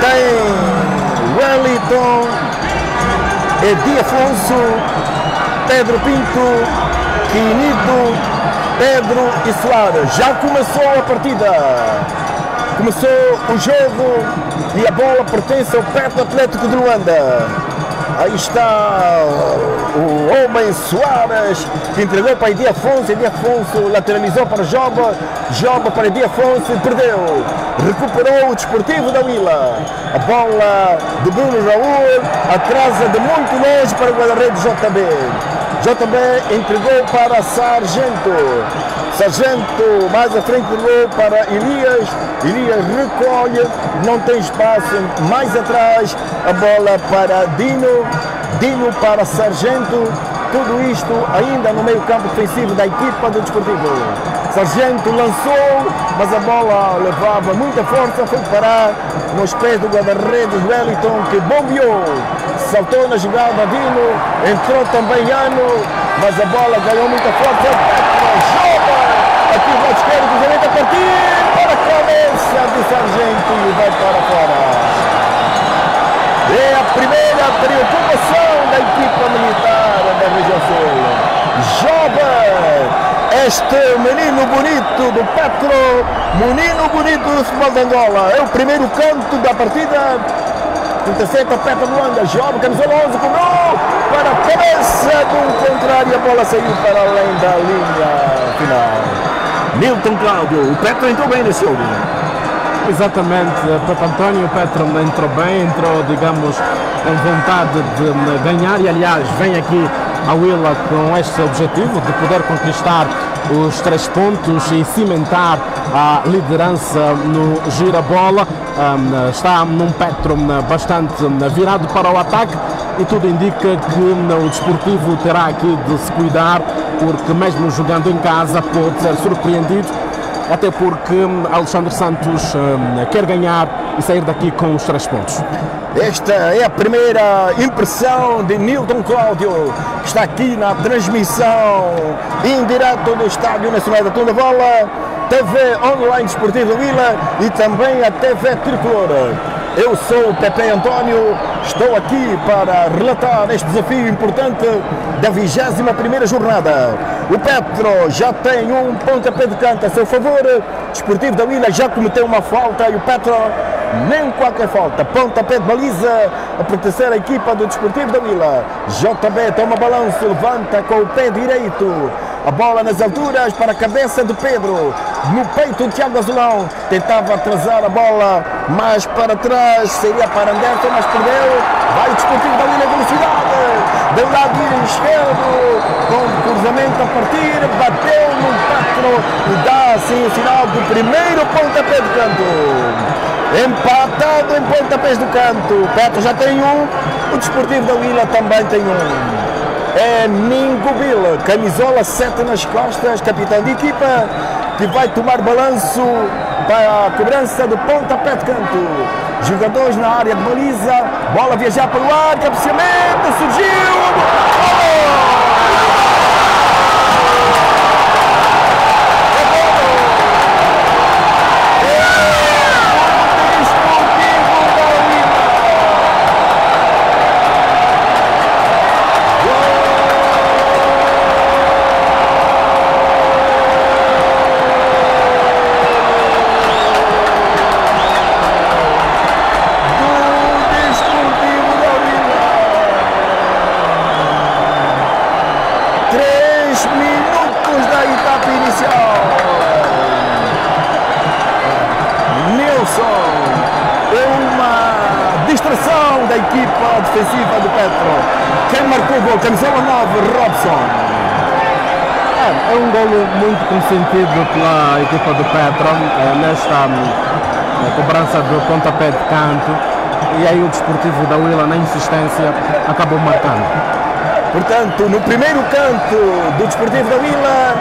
tem Wellington, Edi Afonso, Pedro Pinto, Quinito, Pedro e Soares. Já começou a partida. Começou o jogo e a bola pertence ao Petro Atlético de Luanda. Aí está o homem Soares, que entregou para Edi Afonso. Edi Afonso lateralizou para Joba. Joba para Edi Afonso e perdeu. Recuperou o desportivo da Vila. A bola de Bruno Raul atrasa de muito longe para o guarda-redes JB. JB entregou para Sargento. Sargento mais à frente entregou para Elias. Elias recolhe, não tem espaço. Mais atrás, a bola para Dino. Dino para Sargento. Tudo isto ainda no meio campo defensivo da equipa do Desportivo. Sargento lançou, mas a bola levava muita força, foi parar nos pés do guarda-redes Wellington, que bombeou, saltou na jogada Dino, entrou também Ano, mas a bola ganhou muita força. Joga aqui o esquerdo, cruzamento a partir para a cabeça de Sargento e vai para fora. É a primeira preocupação da equipa militar da região sul. Joga este menino bonito do Petro, menino bonito do futebol de Angola. É o primeiro canto da partida. Intercepta Petro Luanda, joga, camisola 11, cobrou para a cabeça do contrário. A bola saiu para além da linha final. Milton Cláudio, o Petro entrou bem nesse jogo. Exatamente, Pepe António Petro entrou bem, entrou, digamos, com vontade de ganhar e, aliás, vem aqui a Willa com este objetivo de poder conquistar os três pontos e cimentar a liderança no gira-bola. Está num Petro bastante virado para o ataque e tudo indica que o desportivo terá aqui de se cuidar, porque mesmo jogando em casa pode ser surpreendido até porque Alexandre Santos um, quer ganhar e sair daqui com os três pontos. Esta é a primeira impressão de Nilton Cláudio, que está aqui na transmissão em direto do Estádio Nacional da Tunda Bola, TV Online Desportiva Vila e também a TV Tricolor. Eu sou o Pepe António, estou aqui para relatar este desafio importante da 21ª jornada. O Petro já tem um pontapé de canto a seu favor, o Desportivo da Vila já cometeu uma falta e o Petro nem qualquer falta. Pontapé de baliza a pertencer à equipa do Desportivo da Vila. JB toma balanço, levanta com o pé direito. A bola nas alturas para a cabeça de Pedro. No peito de Tiago Azulão. Tentava atrasar a bola mais para trás. Seria para Anderson, mas perdeu. Vai Desportivo da Vila velocidade. Do lado esquerdo. Com cruzamento a partir. Bateu no patro. E dá assim o sinal do primeiro pontapé de canto. Empatado em pontapés do canto. Petro já tem um. O Desportivo da Vila também tem um é Ningo Vila, camisola 7 nas costas, capitão de equipa, que vai tomar balanço para a cobrança do pontapé de canto. Jogadores na área de baliza, bola viajar pelo ar, cabeceamento, surgiu! Gol! Camisola 9, Robson. É, é um golo muito consentido pela equipa do Petro é, nesta é, cobrança do pontapé de canto. E aí o desportivo da Willa, na insistência, acabou marcando. Portanto, no primeiro canto do Desportivo da Vila,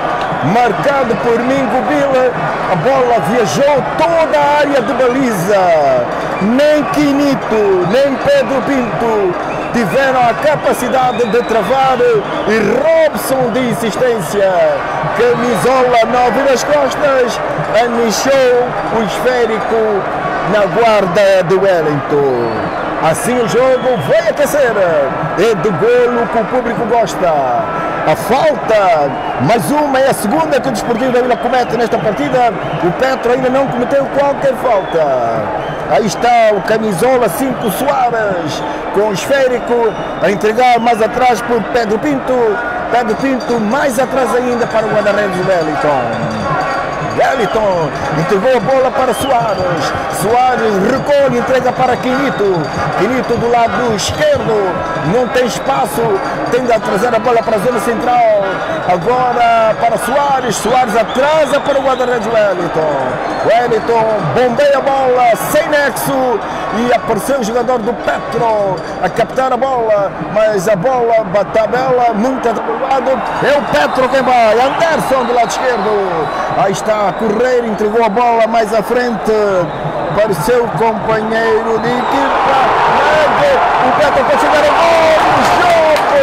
marcado por Mingo Vila, a bola viajou toda a área de baliza. Nem Quinito, nem Pedro Pinto tiveram a capacidade de travar e Robson de insistência. Camisola 9 nas costas, anichou o esférico na guarda de Wellington. Assim o jogo vai aquecer. É do golo que o público gosta. A falta, mais uma, é a segunda que o Desportivo da Vila comete nesta partida. O Petro ainda não cometeu qualquer falta. Aí está o camisola 5 Soares, com o esférico, a entregar mais atrás por Pedro Pinto. Pedro Pinto mais atrás ainda para o guarda-redes Wellington. Wellington entregou a bola para Soares. Soares recolhe, entrega para Quinito. Quinito do lado esquerdo, não tem espaço, tende a trazer a bola para a zona central. Agora para Soares. Soares atrasa para o guarda-redes Wellington. Wellington bombeia a bola sem nexo e apareceu o jogador do Petro a captar a bola, mas a bola a bela, muito atrapalhado. É o Petro quem vai. Anderson do lado esquerdo. Aí está a correr, entregou a bola mais à frente para o seu companheiro de equipa. O Beto pode chegar a gol jogo!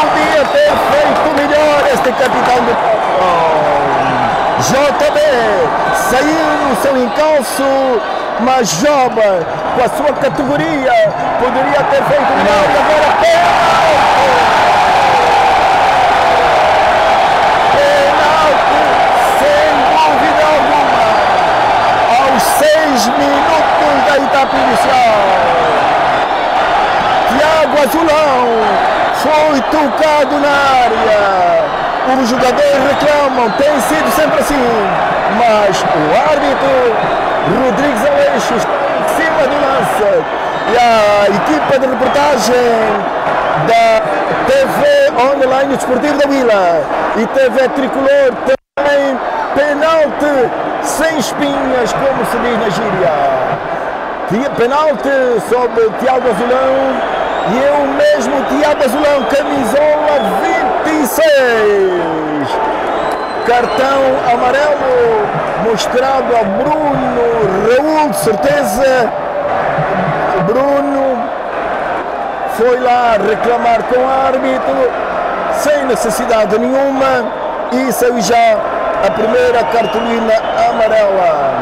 Podia ter feito melhor este capitão do JB saiu no seu encalço, mas Joba, com a sua categoria, poderia ter feito melhor. Agora, pênalti! minutos da etapa inicial. Tiago Azulão foi tocado na. Os jogadores reclamam, tem sido sempre assim. Mas o árbitro Rodrigues Aleixo está em cima do lance. E a equipa de reportagem da TV Online Desportivo da Vila e TV Tricolor tem penalti sem espinhas, como se diz na gíria. Penalti sobre Tiago Azulão e eu mesmo, Tiago Azulão, camisola 26. Cartão amarelo mostrado a Bruno Raul, de certeza. Bruno foi lá reclamar com o árbitro sem necessidade nenhuma e saiu já a primeira cartolina amarela.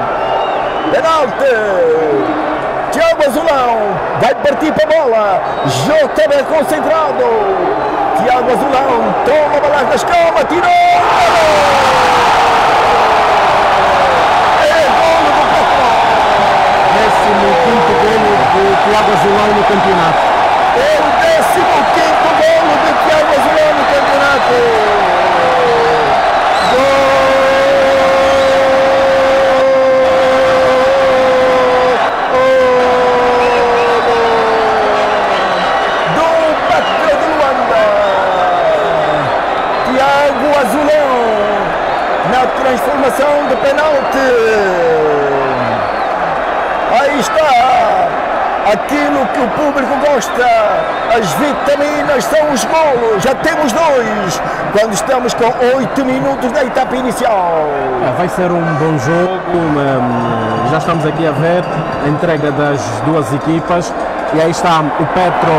Penalti! Tiago Azulão vai partir para a bola. JB concentrado. Tiago Azulão toma a bola da escama, tirou! É golo do Petro! Décimo quinto golo do Tiago Azulão no campeonato. É o décimo quinto golo de Tiago Azulão no campeonato. De penalti. Aí está aquilo que o público gosta. As vitaminas são os golos. Já temos dois quando estamos com oito minutos da etapa inicial. É, vai ser um bom jogo. Hum, já estamos aqui a ver a entrega das duas equipas. E aí está o Petro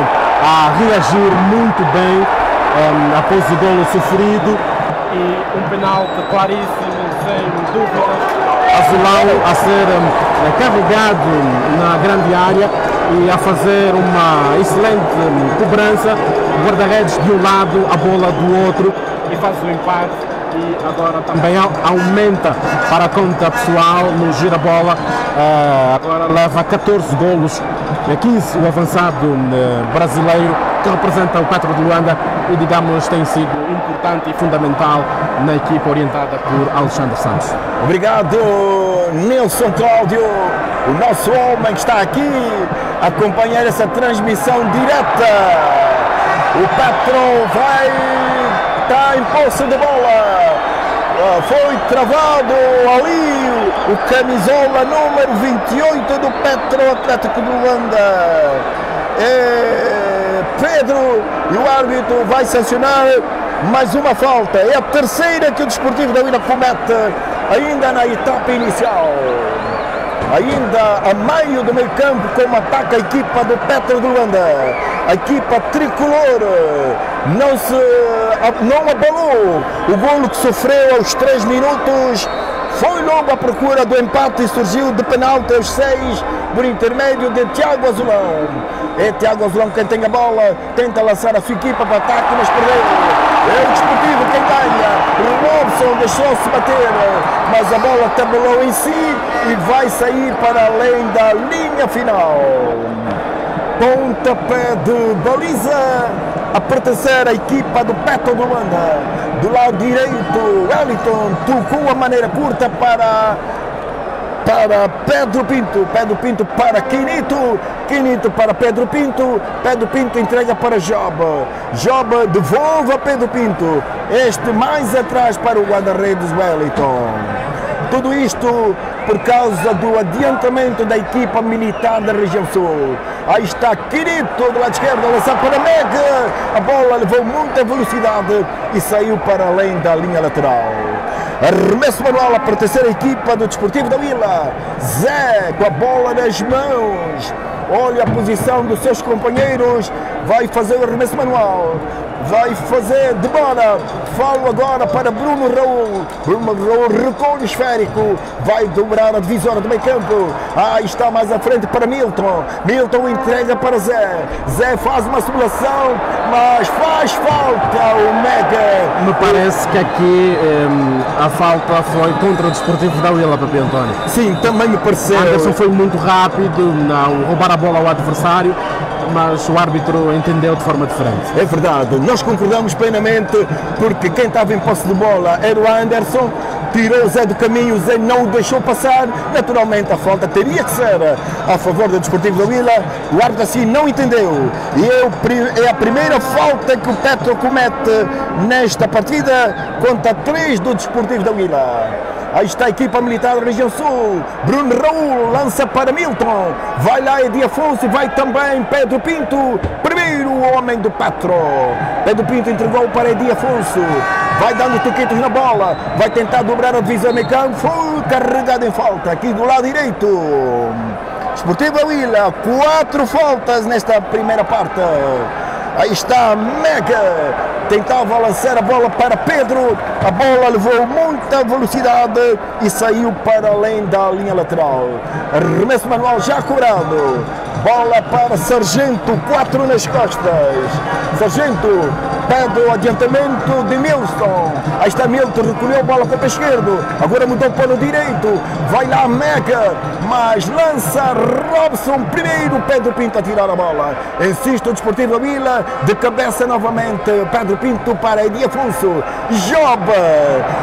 a reagir muito bem um, após o golo sofrido e um penalti claríssimo, sem dúvidas. Azulão a ser um, carregado na grande área e a fazer uma excelente um, cobrança, guarda-redes de um lado, a bola do outro e faz o empate e agora também aumenta para a conta pessoal no gira-bola. Uh, agora leva 14 golos, 15 o avançado uh, brasileiro que representa o Petro de Luanda e, digamos, tem sido importante e fundamental na equipa orientada por Alexandre Santos. Obrigado, Nilson Cláudio, o nosso homem que está aqui a acompanhar essa transmissão direta. O Petro vai estar em posse de bola. Ah, foi travado ali o camisola número 28 do Petro Atlético de Luanda. É Pedro e o árbitro vai sancionar mais uma falta. É a terceira que o Desportivo da Vila comete ainda na etapa inicial. Ainda a meio do meio campo, como ataca a equipa do Petro de Luanda. A equipa tricolor não se não abalou. O golo que sofreu aos 3 minutos foi logo à procura do empate e surgiu de penalti aos 6 por intermédio de Tiago Azulão. É Tiago Azulão quem tem a bola, tenta lançar a sua equipa para ataque, mas perdeu. É o Desportivo quem ganha. Robson deixou-se bater, mas a bola tabelou em si e vai sair para além da linha final. Pontapé de baliza a pertencer à equipa do Petro de Luanda. Do lado direito, Wellington tocou a maneira curta para para Pedro Pinto, Pedro Pinto para Quinito, Quinito para Pedro Pinto, Pedro Pinto entrega para Job, Job devolve a Pedro Pinto, este mais atrás para o guarda-redes Wellington. Tudo isto por causa do adiantamento da equipa militar da região sul. Aí está Quirito do lado esquerdo, lançar para Meg. A bola levou muita velocidade e saiu para além da linha lateral. Arremesso manual a pertencer à equipa do Desportivo da Vila. Zé com a bola nas mãos. Olha a posição dos seus companheiros. Vai fazer o arremesso manual vai fazer de bola. Falo agora para Bruno Raul. Bruno Raul recolhe esférico. Vai dobrar a divisória do meio campo. Ah, está mais à frente para Milton. Milton entrega para Zé. Zé faz uma simulação, mas faz falta o Mega. Me parece que aqui hum, a falta foi contra o Desportivo da Vila, Papi António. Sim, também me pareceu. Anderson foi muito rápido, não roubar a bola ao adversário mas o árbitro entendeu de forma diferente. É verdade, nós concordamos plenamente porque quem estava em posse de bola era o Anderson, tirou o Zé do caminho, o Zé não o deixou passar, naturalmente a falta teria que ser a favor do Desportivo da Vila, o árbitro assim não entendeu e é, é a primeira falta que o Petro comete nesta partida contra três do Desportivo da Vila. Aí está a equipa militar da região sul. Bruno Raul lança para Milton. Vai lá Edi Afonso e vai também Pedro Pinto. Primeiro homem do Petro. Pedro Pinto entregou para Edi Afonso. Vai dando toquetos na bola. Vai tentar dobrar a divisão mecânica. Foi carregado em falta aqui do lado direito. Esportiva Vila, quatro faltas nesta primeira parte. Aí está Mega. Tentava lançar a bola para Pedro. A bola levou muita velocidade e saiu para além da linha lateral. Arremesso manual já curado. Bola para Sargento, quatro nas costas. Sargento pede o adiantamento de Milton. Aí está Milton, recolheu a bola para o pé esquerdo. Agora mudou para o direito. Vai lá Mega, mas lança Robson. Primeiro Pedro Pinto a tirar a bola. Insiste o Desportivo Vila. De cabeça novamente. Pedro Pinto para Edi Afonso. Job,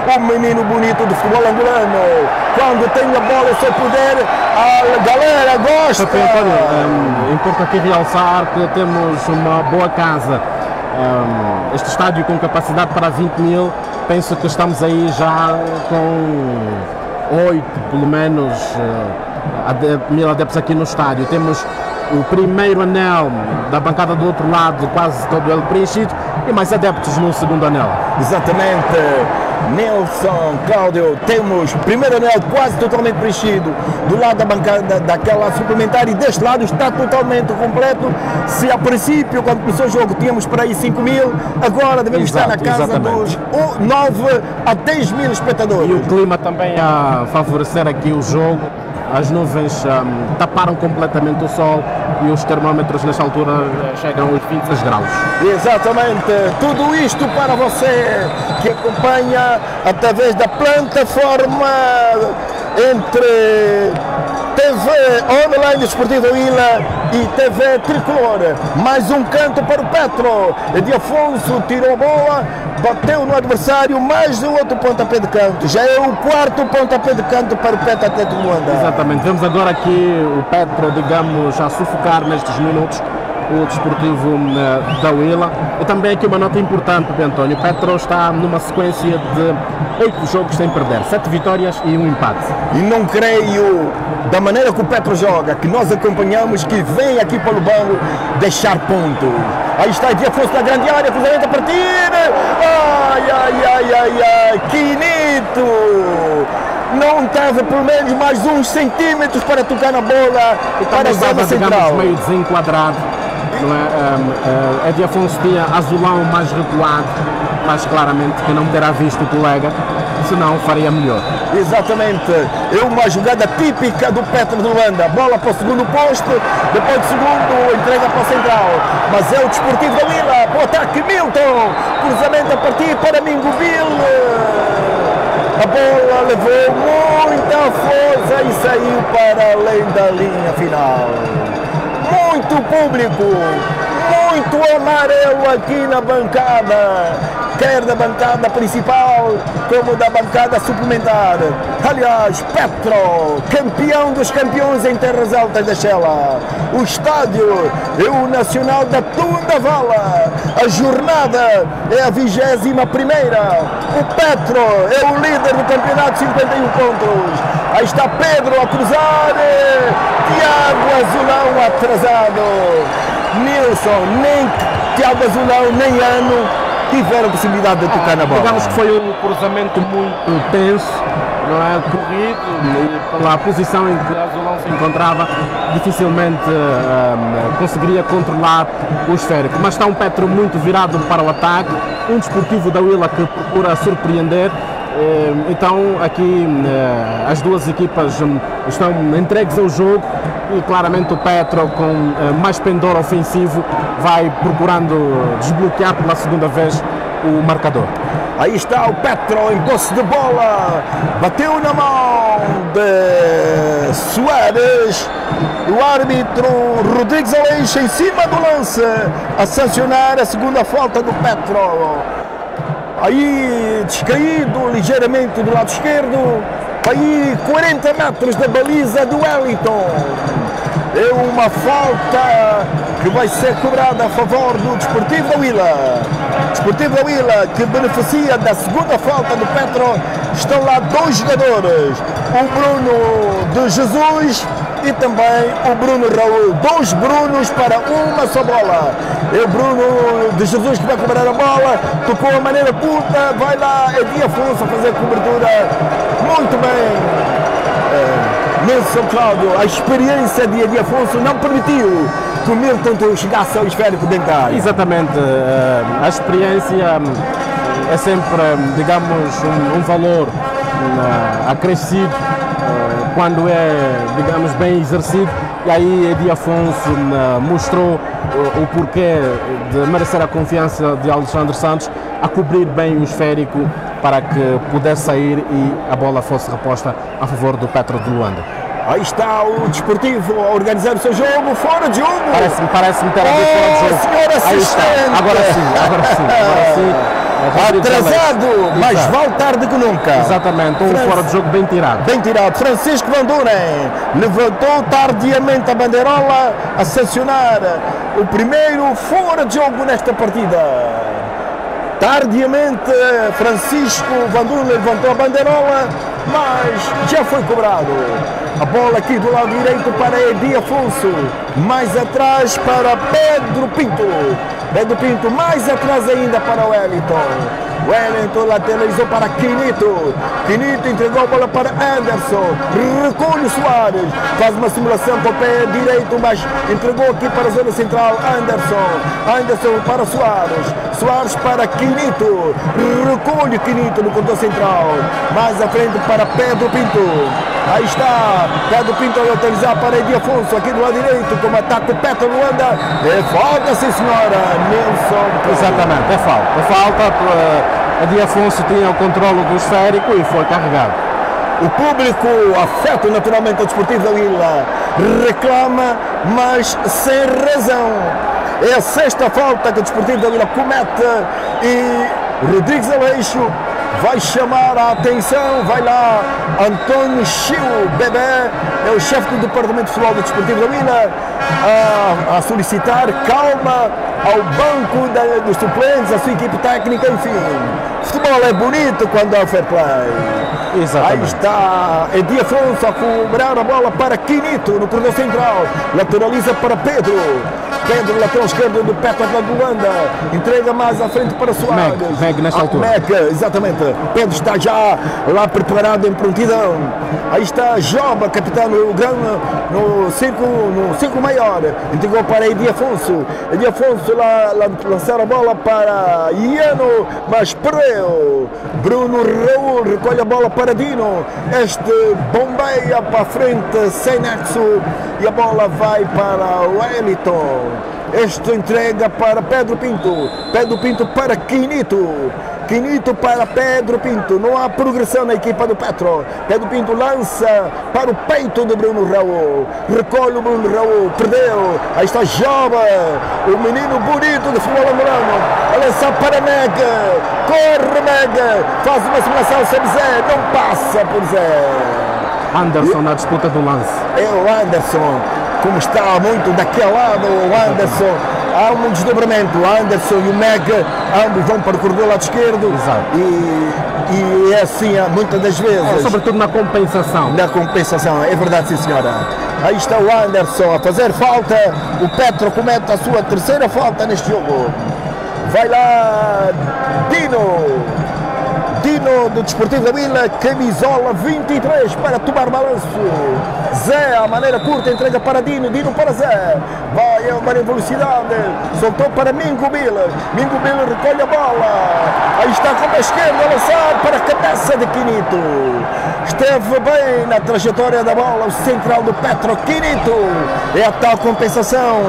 o menino bonito do futebol angolano. Quando tem a bola e seu poder, a galera gosta. Um, importa aqui realçar que temos uma boa casa. Um, este estádio com capacidade para 20 mil, penso que estamos aí já com 8, pelo menos, uh, mil adeptos aqui no estádio. Temos o primeiro anel da bancada do outro lado, quase todo ele preenchido, e mais adeptos no segundo anel. Exatamente. Nelson, Cláudio, temos o primeiro anel quase totalmente preenchido do lado da bancada daquela suplementar e deste lado está totalmente completo. Se a princípio, quando começou o jogo, tínhamos para aí 5 mil, agora devemos Exato, estar na casa exatamente. dos 9 a 10 mil espectadores. E o clima também a favorecer aqui o jogo as nuvens um, taparam completamente o sol e os termómetros nesta altura eh, chegam aos 26 graus. Exatamente, tudo isto para você que acompanha através da plataforma entre TV Online Desportivo Ilha e TV Tricolor. Mais um canto para o Petro. De Afonso tirou a bola, bateu no adversário, mais um outro pontapé de canto. Já é o quarto pontapé de canto para o Petro Atlético Luanda. Exatamente. Vemos agora aqui o Petro, digamos, a sufocar nestes minutos o Desportivo da Willa. E também aqui uma nota importante, António. O Petro está numa sequência de oito jogos sem perder, sete vitórias e um empate. E não creio, da maneira que o Petro joga, que nós acompanhamos, que vem aqui para o banco deixar ponto. Aí está aqui a força da grande área, cruzamento a partir. Ai, ai, ai, ai, ai, Quinito! não teve pelo menos mais uns centímetros para tocar na bola e para a zona central. meio desenquadrado não é? Uh, Edi Afonso tinha Azulão mais recuado, mas claramente que não terá visto o colega, senão faria melhor. Exatamente, é uma jogada típica do Petro de Luanda. Bola para o segundo posto, depois do segundo, entrega para o central. Mas é o desportivo da Vila, para o ataque Milton. Cruzamento a partir para Bill. A bola levou muita força e saiu para além da linha final. Muito público, muito amarelo aqui na bancada quer da bancada principal como da bancada suplementar. Aliás, Petro, campeão dos campeões em terras altas da Shela. O estádio é o Nacional da Tunda Vala. A jornada é a vigésima primeira. O Petro é o líder do campeonato, 51 pontos. Aí está Pedro a cruzar. Tiago Azulão atrasado. Nilson, nem Tiago Azulão, nem Ano tiveram possibilidade de tocar na bola. Digamos que foi um cruzamento muito tenso, não é? Corrido, pela posição em que Azulão se encontrava, dificilmente um, conseguiria controlar o esférico. Mas está um Petro muito virado para o ataque, um desportivo da Willa que procura surpreender então aqui eh, as duas equipas hum, estão entregues ao jogo e claramente o Petro com eh, mais pendor ofensivo vai procurando desbloquear pela segunda vez o marcador. Aí está o Petro em posse de bola, bateu na mão de Soares, o árbitro Rodrigues Aleixo em cima do lance. A sancionar a segunda falta do Petro aí descaído ligeiramente do lado esquerdo, aí 40 metros da baliza do Wellington. É uma falta que vai ser cobrada a favor do Desportivo da Vila. Desportivo da que beneficia da segunda falta do Petro. Estão lá dois jogadores, o Bruno de Jesus e também o Bruno Raul. Dois Brunos para uma só bola. É o Bruno de Jesus que vai cobrar a bola, tocou a maneira puta, vai lá, é Dia Afonso a fazer a cobertura. Muito bem. É, Nelson Cláudio, a experiência de Edi Afonso não permitiu que o Milton chegasse ao esférico dentro. Exatamente. Eh, a experiência hum, é sempre, hum, digamos, um, valor acrescido quando é, digamos, bem exercido. E aí Edi Afonso mostrou o, porquê de merecer a confiança de Alexandre Santos a cobrir bem o esférico para que pudesse sair e a bola fosse reposta a favor do Petro de Luanda. Aí está o Desportivo a organizar o seu jogo, fora de jogo. Parece-me parece ter a ver fora de jogo. Senhor assistente. Agora sim, agora sim, agora sim. Atrasado, mas vale tarde que nunca. Exatamente, um Fran... fora de jogo bem tirado. Bem tirado. Francisco Van Duren levantou tardiamente a bandeirola a sancionar o primeiro fora de jogo nesta partida. Tardiamente, Francisco Van Duren levantou a bandeirola, mas já foi cobrado. A bola aqui do lado direito para Edi Afonso. Mais atrás para Pedro Pinto. Pedro Pinto mais atrás ainda para Wellington. Wellington lateralizou para Quinito. Quinito entregou a bola para Anderson. Recolhe Soares. Faz uma simulação com o pé direito, mas entregou aqui para a zona central. Anderson. Anderson para Soares. Soares para Quinito. Recolhe Quinito no contorno central. Mais à frente para Pedro Pinto. Aí está. Pedro Pinto a lateralizar para Edi Afonso. Aqui do lado direito, como ataque o Petro Luanda. É falta, sim senhora. Nelson. Exatamente, é falta. É falta. Uh a Di Afonso tinha o controle do esférico e foi carregado. O público afeta naturalmente o Desportivo da Vila, reclama, mas sem razão. É a sexta falta que o Desportivo da Vila comete e Rodrigues Aleixo vai chamar a atenção, vai lá António Chiu Bebé, é o chefe do Departamento de Futebol do Desportivo da Vila, a, a solicitar calma ao banco da, dos suplentes, a sua equipe técnica, enfim. Futebol é bonito quando há fair play. Exatamente. Aí está Edi Afonso a cobrar a bola para Quinito no corredor central. Lateraliza para Pedro. Pedro, lateral esquerdo do Petro de Luanda. Entrega mais à frente para Soares. Meg, Meg nesta Ah, altura. Meg, exatamente. Pedro está já lá preparado em prontidão. Aí está Joba, capitão do grão no círculo, no círculo maior. Entregou para Edi Afonso. Edi Afonso lá, lá lançar a bola para Iano, mas perdeu. Bruno Raul recolhe a bola para Dino. Este bombeia para a frente sem nexo e a bola vai para o Wellington. Este entrega para Pedro Pinto. Pedro Pinto para Quinito. Quinito para Pedro Pinto. Não há progressão na equipa do Petro. Pedro Pinto lança para o peito do Bruno Raul. Recolhe o Bruno Raul. Perdeu. Aí está Joba. O menino bonito do futebol angolano. A lançar para Mega. Corre Mega. Faz uma simulação sobre Zé. Não passa por Zé. Anderson na disputa do lance. É o Anderson, como está muito daquele lado, o Anderson, há um desdobramento, o Anderson e o Meg, ambos vão para o corredor lado esquerdo Exato. E, e é assim muitas das É, vezes. sobretudo na compensação. Na compensação, é verdade sim senhora. Aí está o Anderson a fazer falta, o Petro comete a sua terceira falta neste jogo. Vai lá, Dino. Dino do Desportivo da Vila, camisola 23 para tomar balanço. Zé, a maneira curta, entrega para Dino, Dino para Zé. Vai a uma velocidade, soltou para Mingo Bila. Mingo Bila recolhe a bola. Aí está com a esquerda a lançar para a cabeça de Quinito. Esteve bem na trajetória da bola, o central do Petro Quinito. É a tal compensação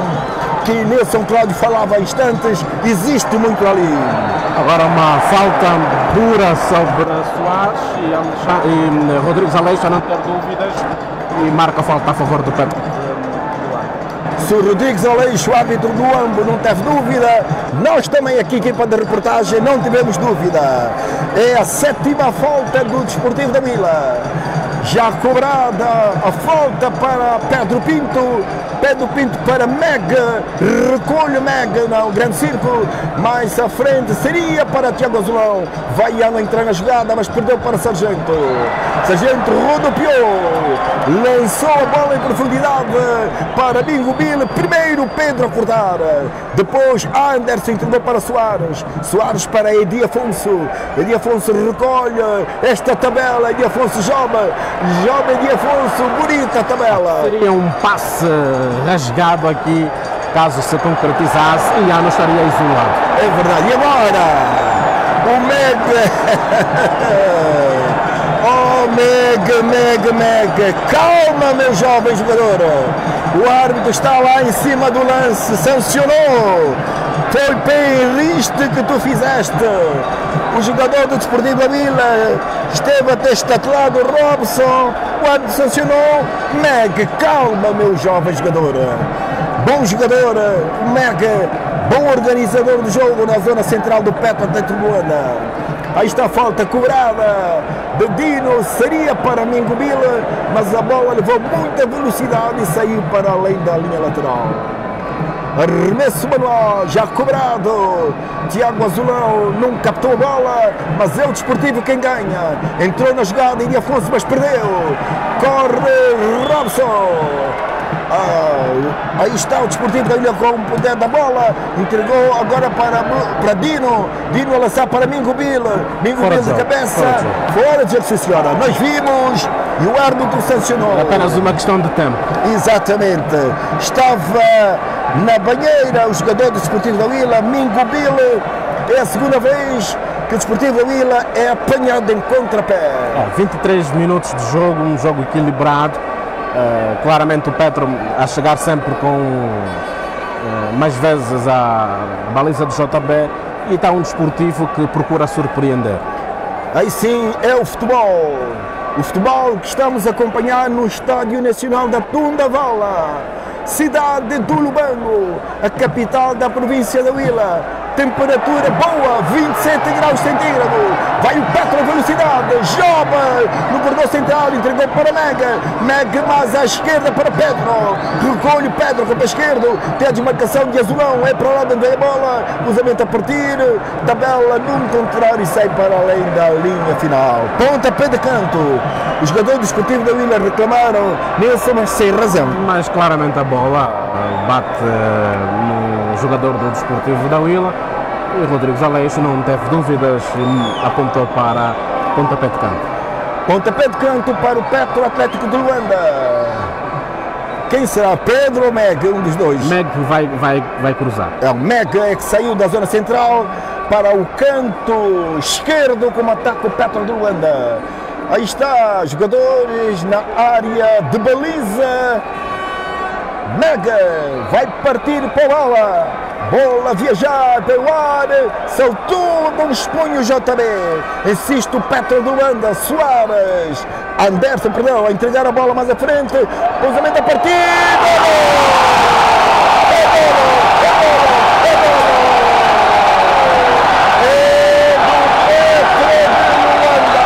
que Nilson Cláudio falava há instantes, existe muito ali. Agora uma falta dura sobre Soares e, Alexa- e eh, Rodrigues Aleixo a não ter dúvidas e marca a falta a favor do Petro. Se o Rodrigues Aleixo, o árbitro do Ambo, não teve dúvida, nós também aqui, equipa de reportagem, não tivemos dúvida. É a sétima falta do Desportivo da Vila. Já cobrada a falta para Pedro Pinto, Pedro Pinto para Mega, recolhe Mega no grande círculo, mais à frente seria para Tiago Azulão, vai a não entrar na jogada, mas perdeu para Sargento. Sargento rodopiou, lançou a bola em profundidade para Bingo Bill, primeiro Pedro a cortar, depois Anderson entregou para Soares, Soares para Edi Afonso, Edi Afonso recolhe esta tabela, Edi Afonso joga, joga Edi Afonso, bonita tabela. Seria um passe rasgado aqui, caso se concretizasse, e já não estaria isolado. É verdade. E agora? O Mega. Oh, Mega, Mega, Mega. Calma, meu jovem jogador. O árbitro está lá em cima do lance. Sancionou. Foi penriste que tu fizeste. O jogador do Desportivo da Vila esteve a ter estatelado Robson. O árbitro sancionou. Mega, calma, meu jovem jogador. Bom jogador, o Mega, bom organizador do jogo na zona central do dentro do Luanda. Aí está a falta cobrada de Dino, seria para Mingo Bila, mas a bola levou muita velocidade e saiu para além da linha lateral. Arremesso manual, já cobrado. Tiago Azulão não captou a bola, mas é o desportivo quem ganha. Entrou na jogada e Afonso, mas perdeu. Corre Robson. Ah, aí está o Desportivo da Ilha com o poder da bola, entregou agora para, para Dino, Dino a lançar para Mingo Bila, Mingo Fora Bila de cabeça, fora de jogo. fora de jogo, sim senhora. Nós vimos e o árbitro sancionou. Apenas uma questão de tempo. Exatamente. Estava na banheira o jogador do Desportivo da Vila, Mingo Bila. É a segunda vez que o Desportivo da Vila é apanhado em contrapé. É, 23 minutos de jogo, um jogo equilibrado. Eh, claramente o Petro a chegar sempre com eh, mais vezes a baliza do JB e está um desportivo que procura surpreender. Aí sim é o futebol. O futebol que estamos a acompanhar no Estádio Nacional da Tundavala, cidade do Lubango, a capital da província da Vila. Temperatura boa, 27 graus centígrados. Vai o Petro a velocidade, Joba no corredor central, entregou para Mega. Mega mais à esquerda para Pedro. Recolhe Pedro contra a esquerda. Tem a desmarcação de Azulão, é para lá onde a bola. Cruzamento a partir, tabela num contrário e sai para além da linha final. Ponta pé de canto. Os jogadores do Esportivo da Vila reclamaram, Nilson, mas sem razão. Mas claramente a bola eh, bate eh, jogador do Desportivo da Vila e Rodrigues Aleixo não teve dúvidas e apontou para pontapé de canto. Pontapé de canto para o Petro Atlético de Luanda. Quem será? Pedro ou Meg? Um dos dois. Meg vai, vai, vai cruzar. É o Meg é que saiu da zona central para o canto esquerdo como ataca o Petro de Luanda. Aí está, jogadores na área de baliza. Mega vai partir para a bola. Bola a viajar pelo ar. Saltou, não dispõe o JB. Insiste o Petro de Luanda. Soares. Anderson, perdão, a entregar a bola mais à frente. Pousamento a partir. É bola! É bola! É bola! É bola! É do Petro de Luanda.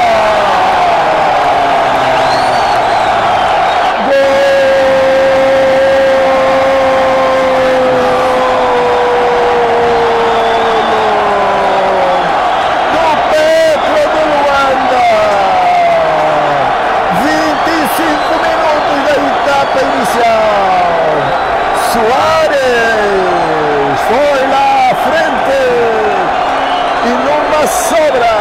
do Petro de Luanda. 25 minutos da etapa inicial. Soares foi lá à frente e numa sobra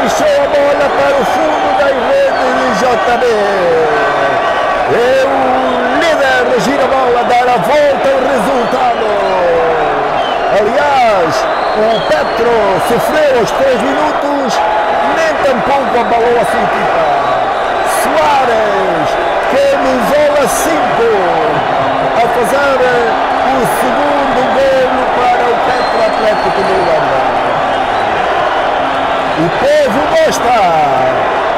deixou a bola para o fundo das redes de JB. É o líder gira a bola, dar a volta ao resultado. Aliás, o Petro sofreu aos 3 minutos, nem tampouco abalou a sua equipa. Soares, camisola 5, a fazer o segundo golo para o Petro Atlético de Luanda. O povo gosta,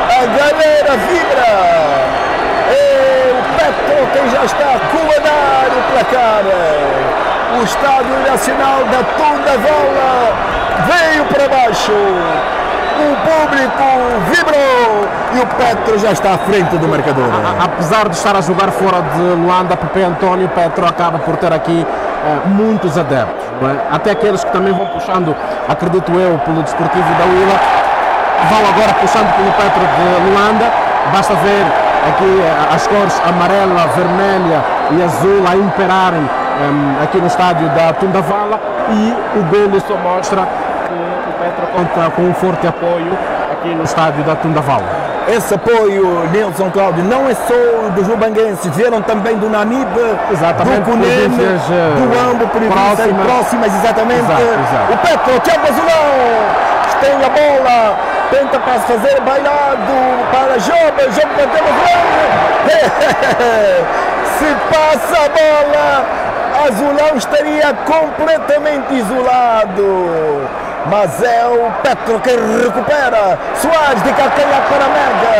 a galera vibra. É o Petro quem já está a comandar o placar. O Estádio Nacional da Tondavola veio para baixo. O público vibrou e o Petro já está à frente do marcador. A- Apesar de estar a jogar fora de Luanda, Pepe António Petro acaba por ter aqui eh, muitos adeptos. é? Até aqueles que também vão puxando, acredito eu, pelo Desportivo da Willa, vão agora puxando pelo Petro de Luanda. Basta ver aqui eh, as cores amarela, vermelha e azul a imperarem em, aqui no estádio da Tundavala e o golo só mostra que o Petro conta com um forte apoio aqui no estádio da Tundavala. Esse apoio, Nelson Cláudio, não é só dos lubanguenses, vieram também do Namibe, Exatamente, do Cunene, províncias, eh, do Ambo, províncias próximas. próximas, exatamente. Exato, exato. O Petro, Tiago Azulão, tem a bola, tenta para se fazer bailado para Joba, Joba bateu Azulão. se passa a bola, Azulão estaria completamente isolado. Mas é o Petro que recupera. Soares de calcanhar para Mega.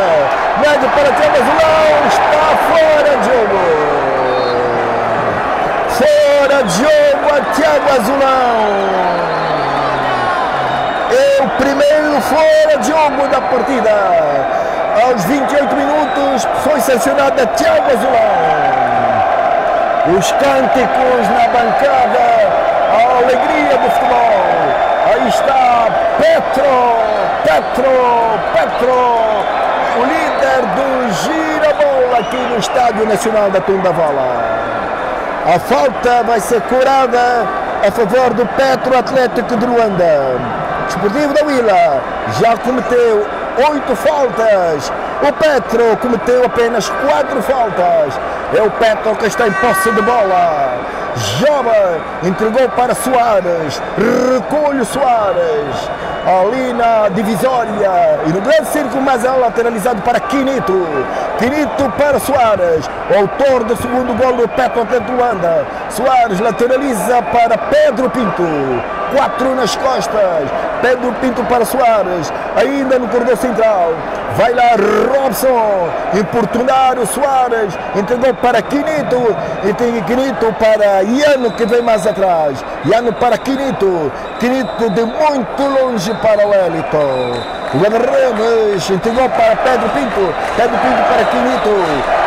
Mega para Tiago Azulão. Está fora de jogo. Fora de jogo a Tiago Azulão. É o primeiro fora de jogo da partida. Aos 28 minutos foi sancionado a Tiago Azulão. Os cânticos na bancada, a alegria do futebol. Aí está Petro, Petro, Petro, o líder do girabola aqui no Estádio Nacional da Tundavala. A falta vai ser curada a favor do Petro Atlético de Luanda. Desportivo da Vila já cometeu oito faltas. O Petro cometeu apenas quatro faltas. É o Petro que está em posse de bola. Joba entregou para Soares. Recolhe Soares. Ali na divisória. E no grande círculo mais ao lateralizado para Quinito. Quinito para Soares. Autor do segundo gol do Petro Atlético Luanda. Soares lateraliza para Pedro Pinto. Quatro nas costas. Pedro Pinto para Soares, ainda no corredor central. Vai lá Robson, importunar o Soares, entregou para Quinito, e tem Quinito para Iano que vem mais atrás. Iano para Quinito, Quinito de muito longe para o Elito. O Guarda-Redes entregou para Pedro Pinto, Pedro Pinto para Quinito,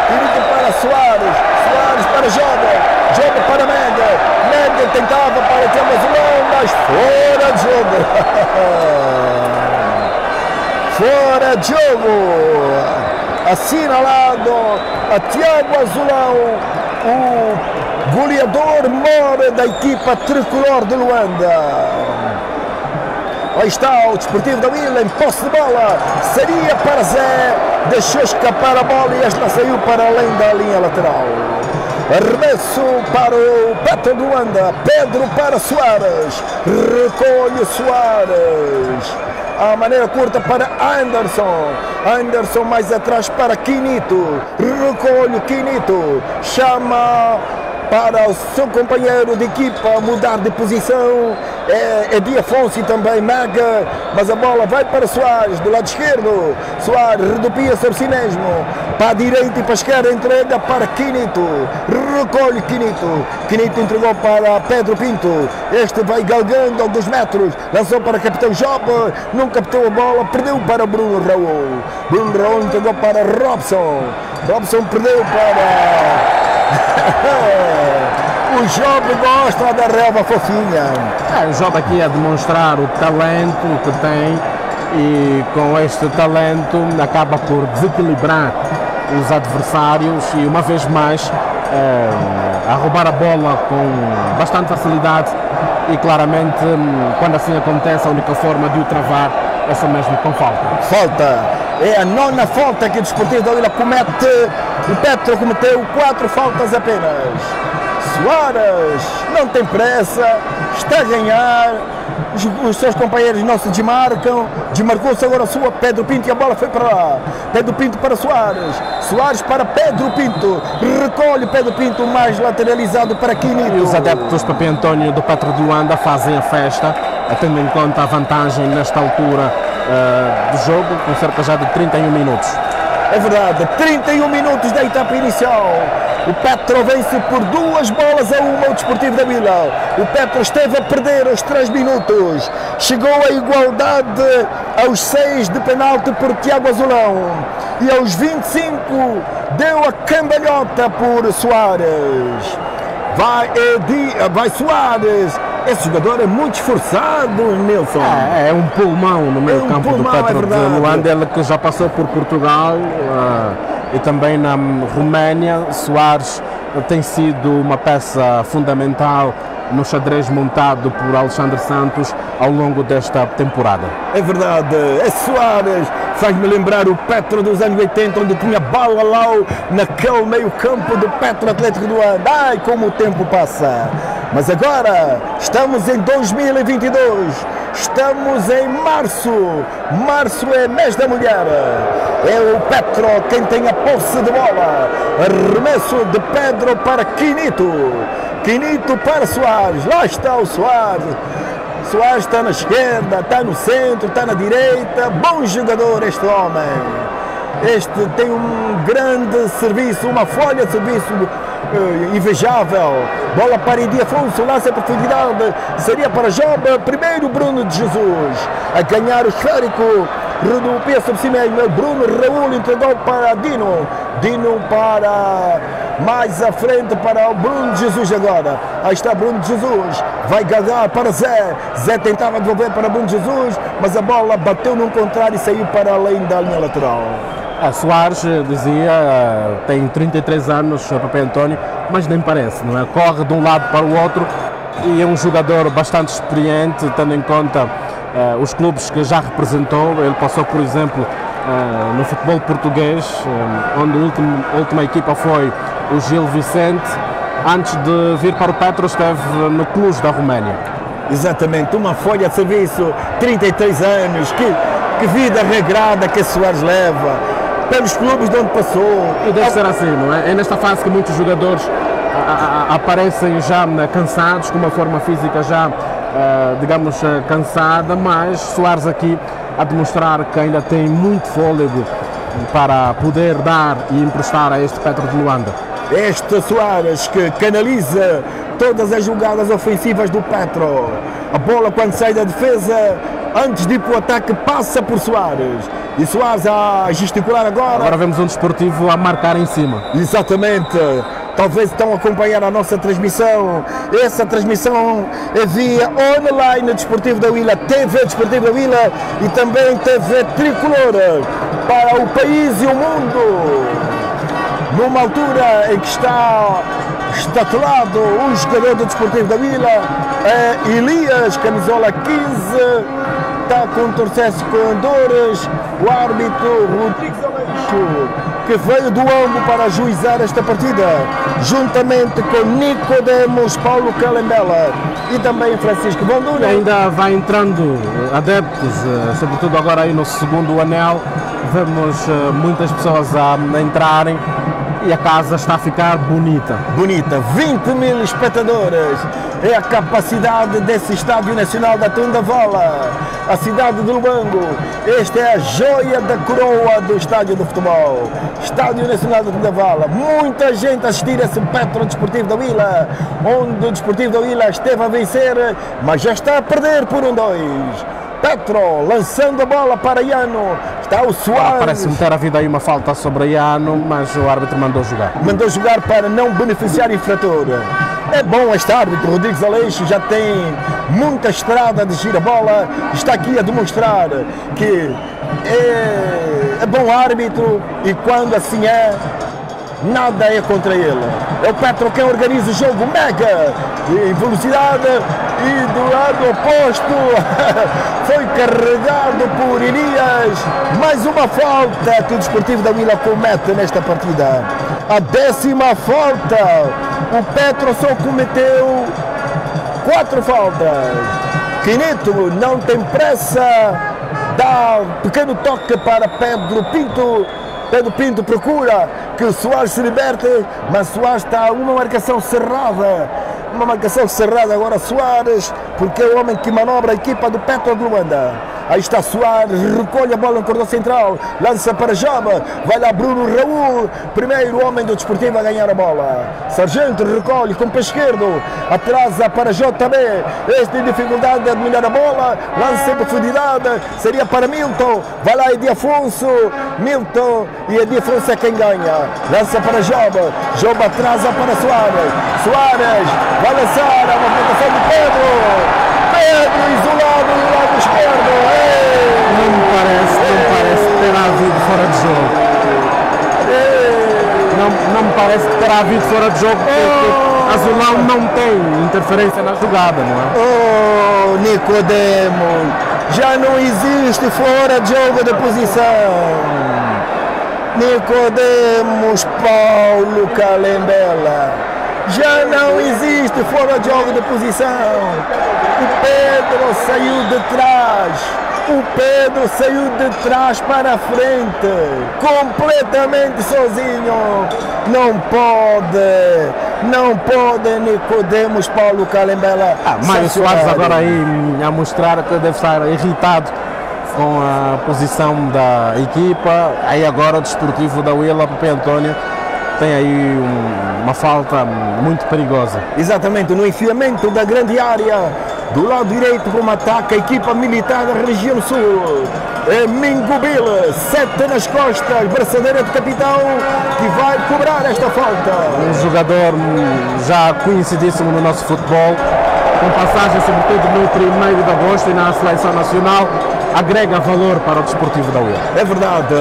Quinito para Soares, Soares para Joga. Jogo para Média. Média tentava para Tiago Azulão, mas fora de jogo. fora de jogo. Assinalado a Tiago Azulão, o goleador mora da equipa tricolor de Luanda. Aí está o Desportivo da Vila em posse de bola. Seria para Zé. Deixou escapar a bola e esta saiu para além da linha lateral. Arremesso para o Petro de Luanda. Pedro para Soares. Recolhe Soares. A maneira curta para Anderson. Anderson mais atrás para Quinito. Recolhe Quinito. Chama para o seu companheiro de equipa mudar de posição. É, é Di Afonso e também Maga, mas a bola vai para Soares, do lado esquerdo. Soares redupia sobre si mesmo. Para a direita e para a esquerda, entrega para Quinito. Recolhe Quinito. Quinito entregou para Pedro Pinto. Este vai galgando alguns metros. Lançou para capitão Job. Não captou a bola. Perdeu para Bruno Raul. Bruno Raul entregou para Robson. Robson perdeu para. O Job gosta da relva fofinha. É, o Job aqui a demonstrar o talento que tem e com este talento acaba por desequilibrar os adversários e uma vez mais é, a roubar a bola com bastante facilidade e claramente quando assim acontece a única forma de o travar é só mesmo com falta. Falta. É a nona falta que o Desportivo da Vila comete. O Petro cometeu quatro faltas apenas. Soares não tem pressa, está a ganhar, os, seus companheiros não se desmarcam, desmarcou-se agora a sua, Pedro Pinto e a bola foi para lá, Pedro Pinto para Soares, Soares para Pedro Pinto, recolhe Pedro Pinto mais lateralizado para Quinito. Os adeptos Papi António do Petro de Luanda fazem a festa, tendo em conta a vantagem nesta altura uh, do jogo, com cerca já de 31 minutos. É verdade, 31 minutos da etapa inicial. O Petro vence por duas bolas a uma o Desportivo da Vila. O Petro esteve a perder aos 3 minutos. Chegou à igualdade aos 6 de penalti por Tiago Azulão. E aos 25 deu a cambalhota por Soares. Vai, Edi, vai Soares esse jogador é muito esforçado, Nelson. É, é um pulmão no meio é um campo pulmão, do Petro é de Luanda, ele que já passou por Portugal uh, e também na Roménia. Soares tem sido uma peça fundamental no xadrez montado por Alexandre Santos ao longo desta temporada. É verdade, é Soares, faz-me lembrar o Petro dos anos 80, onde tinha bala lá naquele meio campo do Petro Atlético do Anda. Ai, como o tempo passa! Mas agora estamos em 2022, estamos em março. Março é mês da mulher. É o Petro quem tem a posse de bola. Arremesso de Pedro para Quinito. Quinito para Soares. Lá está o Soares. Soares está na esquerda, está no centro, está na direita. Bom jogador este homem. Este tem um grande serviço, uma folha de serviço invejável. Bola para Edi Afonso, lança a profundidade. Seria para Job. Primeiro Bruno de Jesus a ganhar o esférico. Rodopia sobre si mesmo. Bruno Raul entregou para Dino. Dino para mais à frente para o Bruno de Jesus agora. Aí está Bruno de Jesus. Vai gagar para Zé. Zé tentava devolver para Bruno de Jesus, mas a bola bateu num contrário e saiu para além da linha lateral. A Soares eh, dizia, eh, tem 33 anos, Papai António, mas nem parece, não é? Corre de um lado para o outro e é um jogador bastante experiente, tendo em conta uh, os clubes que já representou. Ele passou, por exemplo, uh, no futebol português, onde a última, a última equipa foi o Gil Vicente. Antes de vir para o Petro, esteve no Cluj da Roménia. Exatamente, uma folha de serviço, 33 anos, que, que vida regrada que Soares leva pelos clubes de onde passou. E deve ser assim, não é? É nesta fase que muitos jogadores a, a, a, aparecem já cansados, com uma forma física já uh, digamos, uh, cansada, mas Soares aqui a demonstrar que ainda tem muito fôlego para poder dar e emprestar a este Petro de Luanda. Este Soares que canaliza todas as jogadas ofensivas do Petro. A bola quando sai da defesa, antes de ir para o ataque, passa por Soares. E Soares a gesticular agora. Agora vemos um desportivo a marcar em cima. Exatamente. Talvez estão a acompanhar a nossa transmissão. Essa transmissão é via online Desportivo da Vila, TV Desportivo da Vila e também TV Tricolor para o país e o mundo. Numa altura em que está estatelado o jogador do Desportivo da Vila, é Elias, camisola 15, está com torcesse com dores, o árbitro Rodrigues Aleixo, que veio do Ambo para ajuizar esta partida, juntamente com Nicodemos Paulo Calembela e também Francisco Bondura. Ainda vai entrando adeptos, eh, sobretudo agora aí no segundo anel, vemos eh, muitas pessoas a entrarem e a casa está a ficar bonita. Bonita, 20 mil espectadores é a capacidade desse Estádio Nacional da Vala, a cidade do Lubango. Esta é a joia da coroa do Estádio do Futebol, Estádio Nacional da Vala. Muita gente assistir esse Petro Desportivo da Vila, onde o Desportivo da Vila esteve a vencer, mas já está a perder por um dois. Petro lançando a bola para Iano. Está o Soares. Parece-me ter havido aí uma falta sobre Iano, mas o árbitro mandou jogar. Mandou jogar para não beneficiar infrator. É bom este árbitro, Rodrigues Aleixo, já tem muita estrada de gira bola, está aqui a demonstrar que é, é bom árbitro e quando assim é, nada é contra ele. É o Petro quem organiza o jogo mega em velocidade e do lado oposto foi carregado por Elias. Mais uma falta que o Desportivo da Vila comete nesta partida. A décima falta. O Petro só cometeu quatro faltas. Quinito não tem pressa. Dá um pequeno toque para Pedro Pinto. Pedro Pinto procura que Soares se liberte, mas Soares está uma marcação cerrada uma marcação cerrada agora Soares, porque é o homem que manobra a equipa do Petro de Luanda. Aí está Soares, recolhe a bola no cordão central, lança para Jaba, vai lá Bruno Raul, primeiro homem do Desportivo a ganhar a bola. Sargento recolhe com o pé esquerdo, atrasa para JB, este em dificuldade de dominar a bola, lança em profundidade, seria para Milton, vai lá Edi Afonso, Milton e Edi Afonso é quem ganha. Lança para Joba, Joba atrasa para Soares, Soares vai lançar a movimentação de Pedro. Pedro isolado do lado esquerdo. Ei! Não me parece, não me parece ter havido fora de jogo. Não, não me parece ter havido fora de jogo porque oh! Azulão não tem interferência na jogada, não é? Oh, Nicodemo, já não existe fora de jogo de posição. Nicodemos Paulo Calembela já não existe fora de jogo de posição. O Pedro saiu de trás. O Pedro saiu de trás para a frente, completamente sozinho. Não pode, não pode Nicodemos Paulo Calembela. Ah, Mário Soares agora aí a mostrar que deve estar irritado com a posição da equipa. Aí agora o desportivo da Willa, Pepe Antônio tem aí um, uma falta muito perigosa. Exatamente, no enfiamento da grande área, do lado direito como ataca a equipa militar da região sul. É Mingo Bill, sete nas costas, braçadeira de capitão, que vai cobrar esta falta. Um jogador já conhecidíssimo no nosso futebol, com passagem sobretudo no primeiro de agosto e na seleção nacional, agrega valor para o desportivo da Uia. É verdade,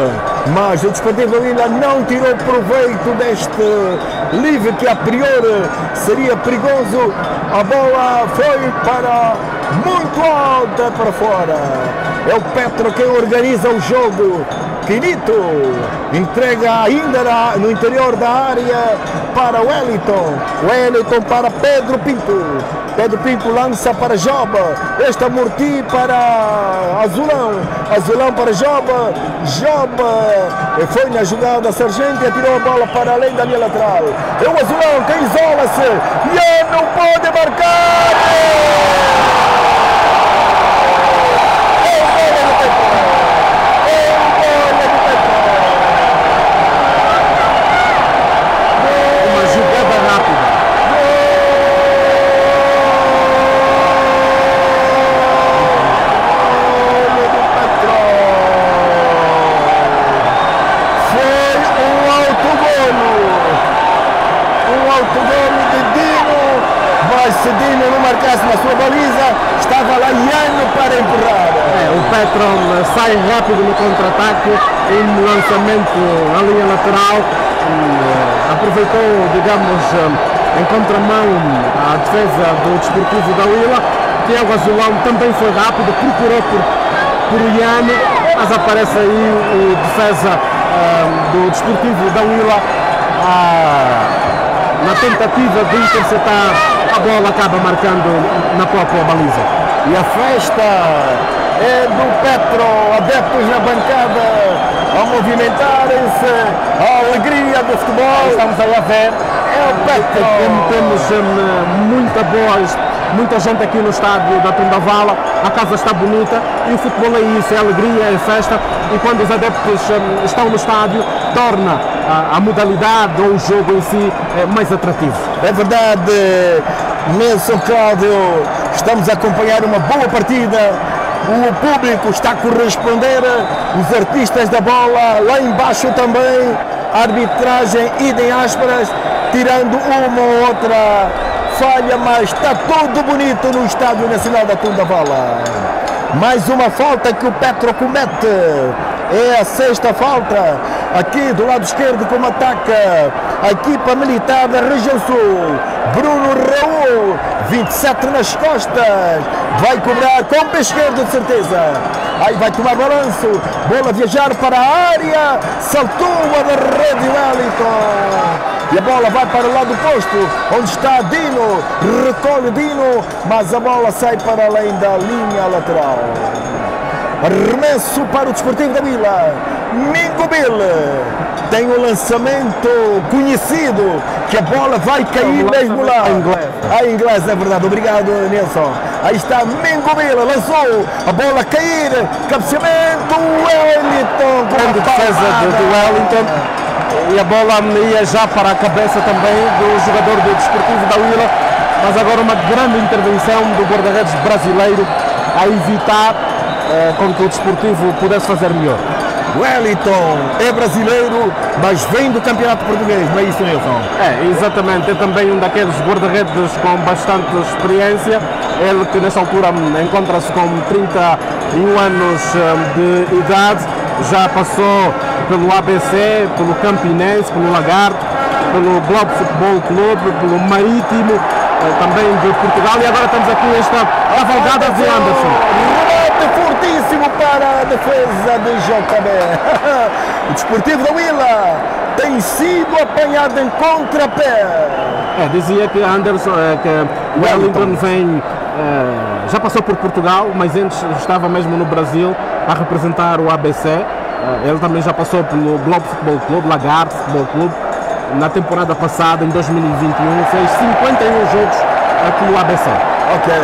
mas o desportivo da Uia não tirou proveito deste livre que a priori seria perigoso. A bola foi para muito alta para fora. É o Petro quem organiza o jogo. Quinito entrega ainda no interior da área para Wellington. Wellington para Pedro Pinto. Pedro Pinto lança para Joba. Esta Morti para Azulão. Azulão para Joba. Joba foi na jogada Sargento e atirou a bola para além da linha lateral. É o Azulão que isola-se. E não pode marcar. Lançamento na linha lateral eh, aproveitou, digamos, eh, em contramão a defesa do Desportivo da Willa. Tiago Azulão também foi rápido, procurou por, por Iano, mas aparece aí o defesa uh, do Desportivo da Willa uh, na tentativa de interceptar a bola, acaba marcando na própria baliza. E a festa é do Petro, adeptos na bancada a movimentarem-se, a alegria do futebol. Estamos aí a ver. É o Petro. Temos muita boa muita gente aqui no estádio da Tundavala, a casa está bonita e o futebol é isso, é alegria, é festa e quando os adeptos um, estão no estádio torna a, a, modalidade ou o jogo em si é, mais atrativo. É verdade, Nelson Cláudio, estamos a acompanhar uma boa partida o público está a corresponder, os artistas da bola, lá embaixo também, a arbitragem idem ásperas, tirando uma ou outra falha, mas está tudo bonito no Estádio Nacional da Tundavala. Mais uma falta que o Petro comete. É a sexta falta. Aqui do lado esquerdo como ataca a equipa militar da região sul. Bruno Raul, 27 nas costas. Vai cobrar com o pé esquerdo de certeza. Aí vai tomar balanço. Bola viajar para a área. Saltou a da rede Wellington. E a bola vai para o lado oposto, onde está Dino. Recolhe Dino, mas a bola sai para além da linha lateral. Arremesso para o Desportivo da Vila. Mingo Bill tem um lançamento conhecido que a bola vai cair mesmo lá. A inglês. A inglês, é verdade. Obrigado, Nelson. Aí está Mingo Bill, lançou a bola cair. Cabeceamento, Wellington. Grande defesa do, do Wellington. E a bola ia já para a cabeça também do jogador do Desportivo da Vila. Mas agora uma grande intervenção do guarda-redes brasileiro a evitar eh, com que o Desportivo pudesse fazer melhor. Wellington é brasileiro, mas vem do Campeonato Português, não é isso, Nelson? É, exatamente. É também um daqueles guarda-redes com bastante experiência. Ele que nesta altura encontra-se com 31 anos de idade, já passou pelo ABC, pelo Campinense, pelo Lagarto, pelo Globo Futebol Clube, pelo Marítimo, eh, também de Portugal. E agora estamos aqui nesta cavalgada de Anderson para a defesa de JB. o Desportivo da Willa tem sido apanhado em contrapé. É, dizia que Anderson, é, que Wellington vem, é, já passou por Portugal, mas antes estava mesmo no Brasil a representar o ABC. É, ele também já passou pelo Globo Futebol Clube, Lagarto Futebol Clube. Na temporada passada, em 2021, fez 51 jogos pelo ABC. Ok.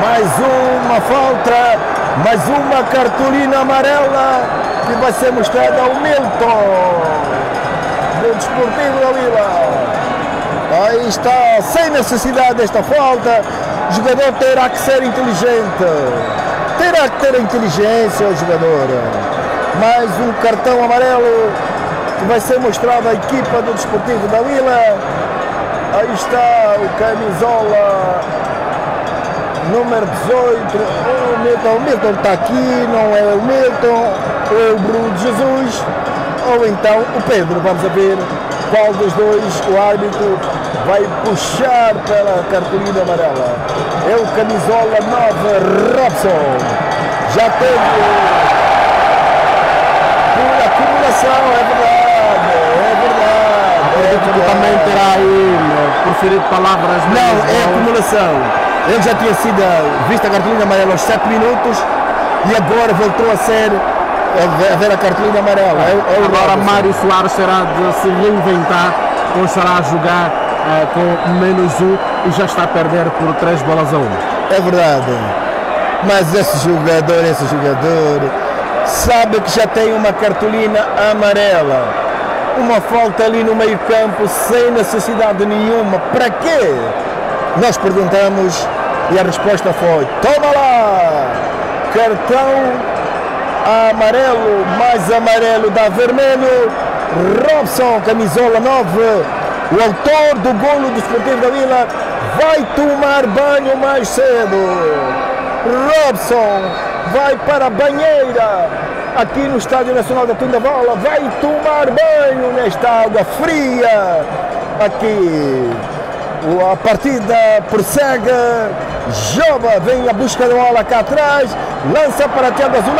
Mais uma falta mais uma cartolina amarela que vai ser mostrada ao Milton do Desportivo da Vila. Aí está, sem necessidade desta falta, o jogador terá que ser inteligente. Terá que ter inteligência o jogador. Mais um cartão amarelo que vai ser mostrado à equipa do Desportivo da Vila. Aí está o camisola número 18, o Milton, o Milton está aqui, não é o Milton, ou é o Bruno Jesus, ou então o Pedro, vamos a ver qual dos dois o árbitro vai puxar pela cartolina amarela. É o camisola 9, Robson. Já teve por acumulação, é verdade, é verdade. É verdade. também terá aí proferido palavras. Não, é acumulação. Ele já tinha sido vista a cartolina amarela aos 7 minutos e agora voltou a ser a ver a cartolina amarela. É, é agora Mário Soares será de se reinventar ou estará a jogar uh, com menos um e já está a perder por 3 bolas a 1. É verdade. Mas esse jogador, esse jogador, sabe que já tem uma cartolina amarela. Uma falta ali no meio campo sem necessidade nenhuma. Para quê? Nós perguntamos e a resposta foi: toma lá! Cartão amarelo, mais amarelo dá vermelho. Robson, camisola 9, o autor do golo do Esportivo da Vila, vai tomar banho mais cedo. Robson vai para a banheira aqui no Estádio Nacional da Bola, vai tomar banho nesta água fria aqui. A partida prossegue, Joba vem à busca da bola cá atrás, lança para Tiago Azulão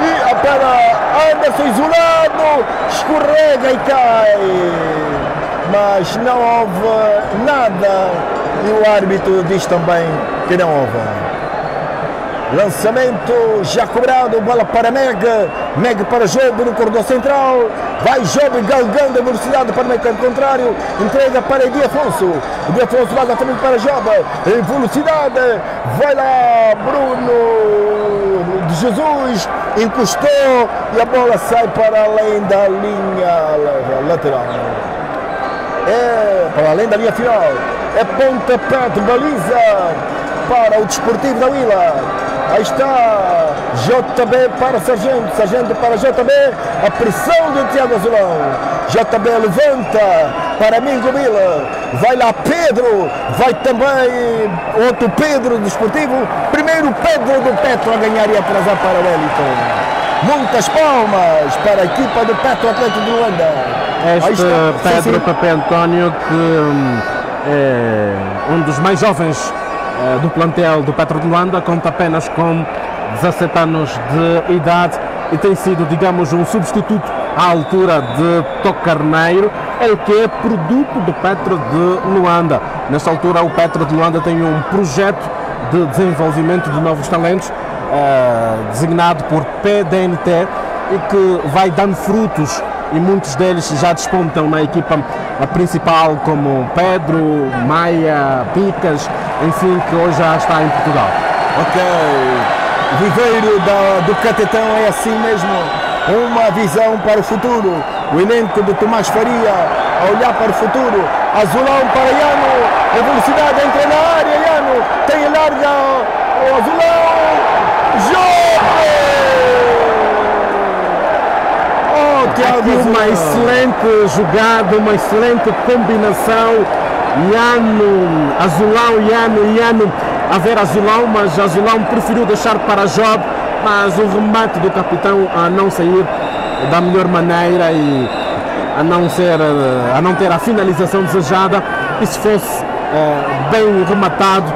e para Anderson isolado, escorrega e cai. Mas não houve nada e o árbitro diz também que não houve. Lançamento já cobrado, bola para Meg, Meg para Job no corredor central, vai Job galgando a velocidade para o meio campo contrário, entrega para Edi Afonso, Edi Afonso lá da frente para Job, em velocidade, vai lá Bruno de Jesus, encostou e a bola sai para além da linha lateral. É, para além da linha final, é pontapé de baliza para o Desportivo da Vila. Aí está JB para Sargento, Sargento para JB, a pressão do Tiago Azulão. JB levanta para Mingo Vila, vai lá Pedro, vai também outro Pedro do Esportivo. Primeiro Pedro do Petro a ganhar e atrasar para o Wellington. Muitas palmas para a equipa do Petro Atlético de Luanda. Este Pedro Papé António, que hum, é um dos mais jovens do plantel do Petro de Luanda, conta apenas com 17 anos de idade e tem sido, digamos, um substituto à altura de Tocarneiro, ele que é produto do Petro de Luanda. Nesta altura, o Petro de Luanda tem um projeto de desenvolvimento de novos talentos, uh, designado por PDNT, e que vai dando frutos e muitos deles já despontam na equipa principal, como Pedro, Maia, Picas, enfim, que hoje já está em Portugal. Ok. O viveiro da, do Catetão é assim mesmo, uma visão para o futuro. O elenco de Tomás Faria a olhar para o futuro. Azulão para Iano, a velocidade entra na área, Iano tem larga o Azulão. Jogo! Aqui uma excelente jogada, uma excelente combinação. Iano, Azulão, Iano, Iano a ver Azulão, mas Azulão preferiu deixar para Job, mas o remate do capitão a não sair da melhor maneira e a não, ser, a não ter a finalização desejada. E se fosse é, bem rematado,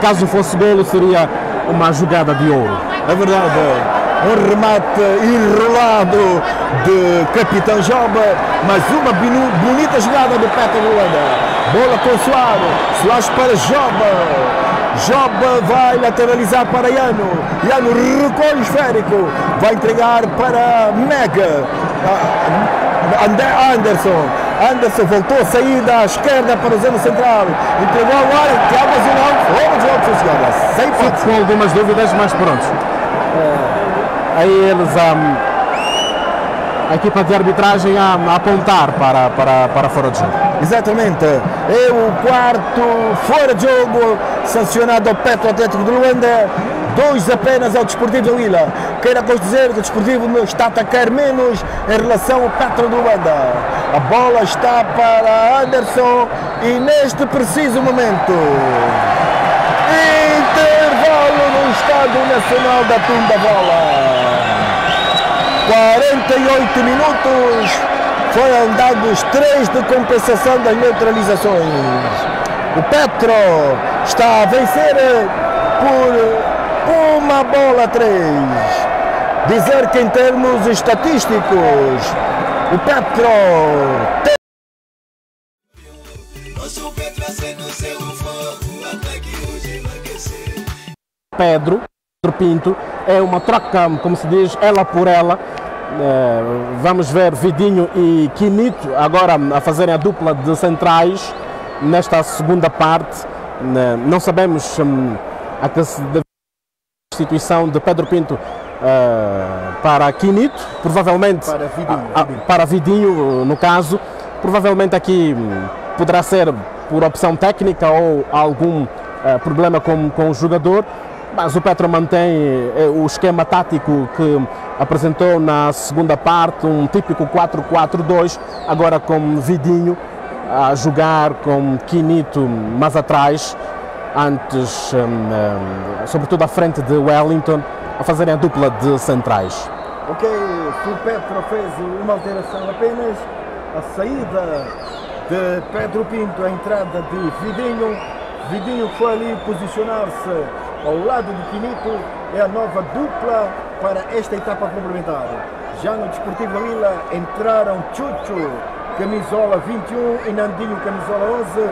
caso fosse golo, seria uma jogada de ouro. É verdade um remate enrolado de Capitão Joba, mas uma bonita jogada do Petro Luanda. Bola com Soares, Soares para Joba. Joba vai lateralizar para Iano. Iano recolhe esférico. Vai entregar para Mega. Ah, Anderson. Anderson voltou a sair da esquerda para o zona central. Entregou ao ar. Tiago Azulão. Fora de outros jogadas. Sem Futebol, algumas dúvidas, mas pronto. É aí eles um, a equipa de arbitragem a, a, apontar para, para, para fora de jogo. Exatamente, é o quarto fora de jogo sancionado ao Petro Atlético de Luanda, dois apenas ao Desportivo de Lila. Queira dizer que o Desportivo está a atacar menos em relação ao Petro de Luanda. A bola está para Anderson e neste preciso momento intervalo no Estádio Nacional da Tunda Bola. 48 minutos foram dados três de compensação das neutralizações. O Petro está a vencer por uma bola a três. Dizer que em termos estatísticos, o Petro tem Pedro Pinto é uma troca, como se diz, ela por ela. É, vamos ver Vidinho e Quinito agora a fazerem a dupla de centrais nesta segunda parte. Né, não sabemos hum, a substituição de Pedro Pinto uh, para Quinito, provavelmente para Vidinho, a, a, para Vidinho no caso, provavelmente aqui hum, poderá ser por opção técnica ou algum uh, problema com, com o jogador. Mas o Petro mantém eh, o esquema tático que apresentou na segunda parte, um típico 4-4-2, agora com Vidinho a jogar com Quinito mais atrás, antes, um, um, sobretudo à frente de Wellington, a fazerem a dupla de centrais. Ok, o Petro fez uma alteração apenas, a saída de Pedro Pinto, a entrada de Vidinho, Vidinho foi ali posicionar-se ao lado de Quinito, é a nova dupla para esta etapa complementar. Já no Desportivo da Vila entraram Chucho, camisola 21 e Nandinho, camisola 11,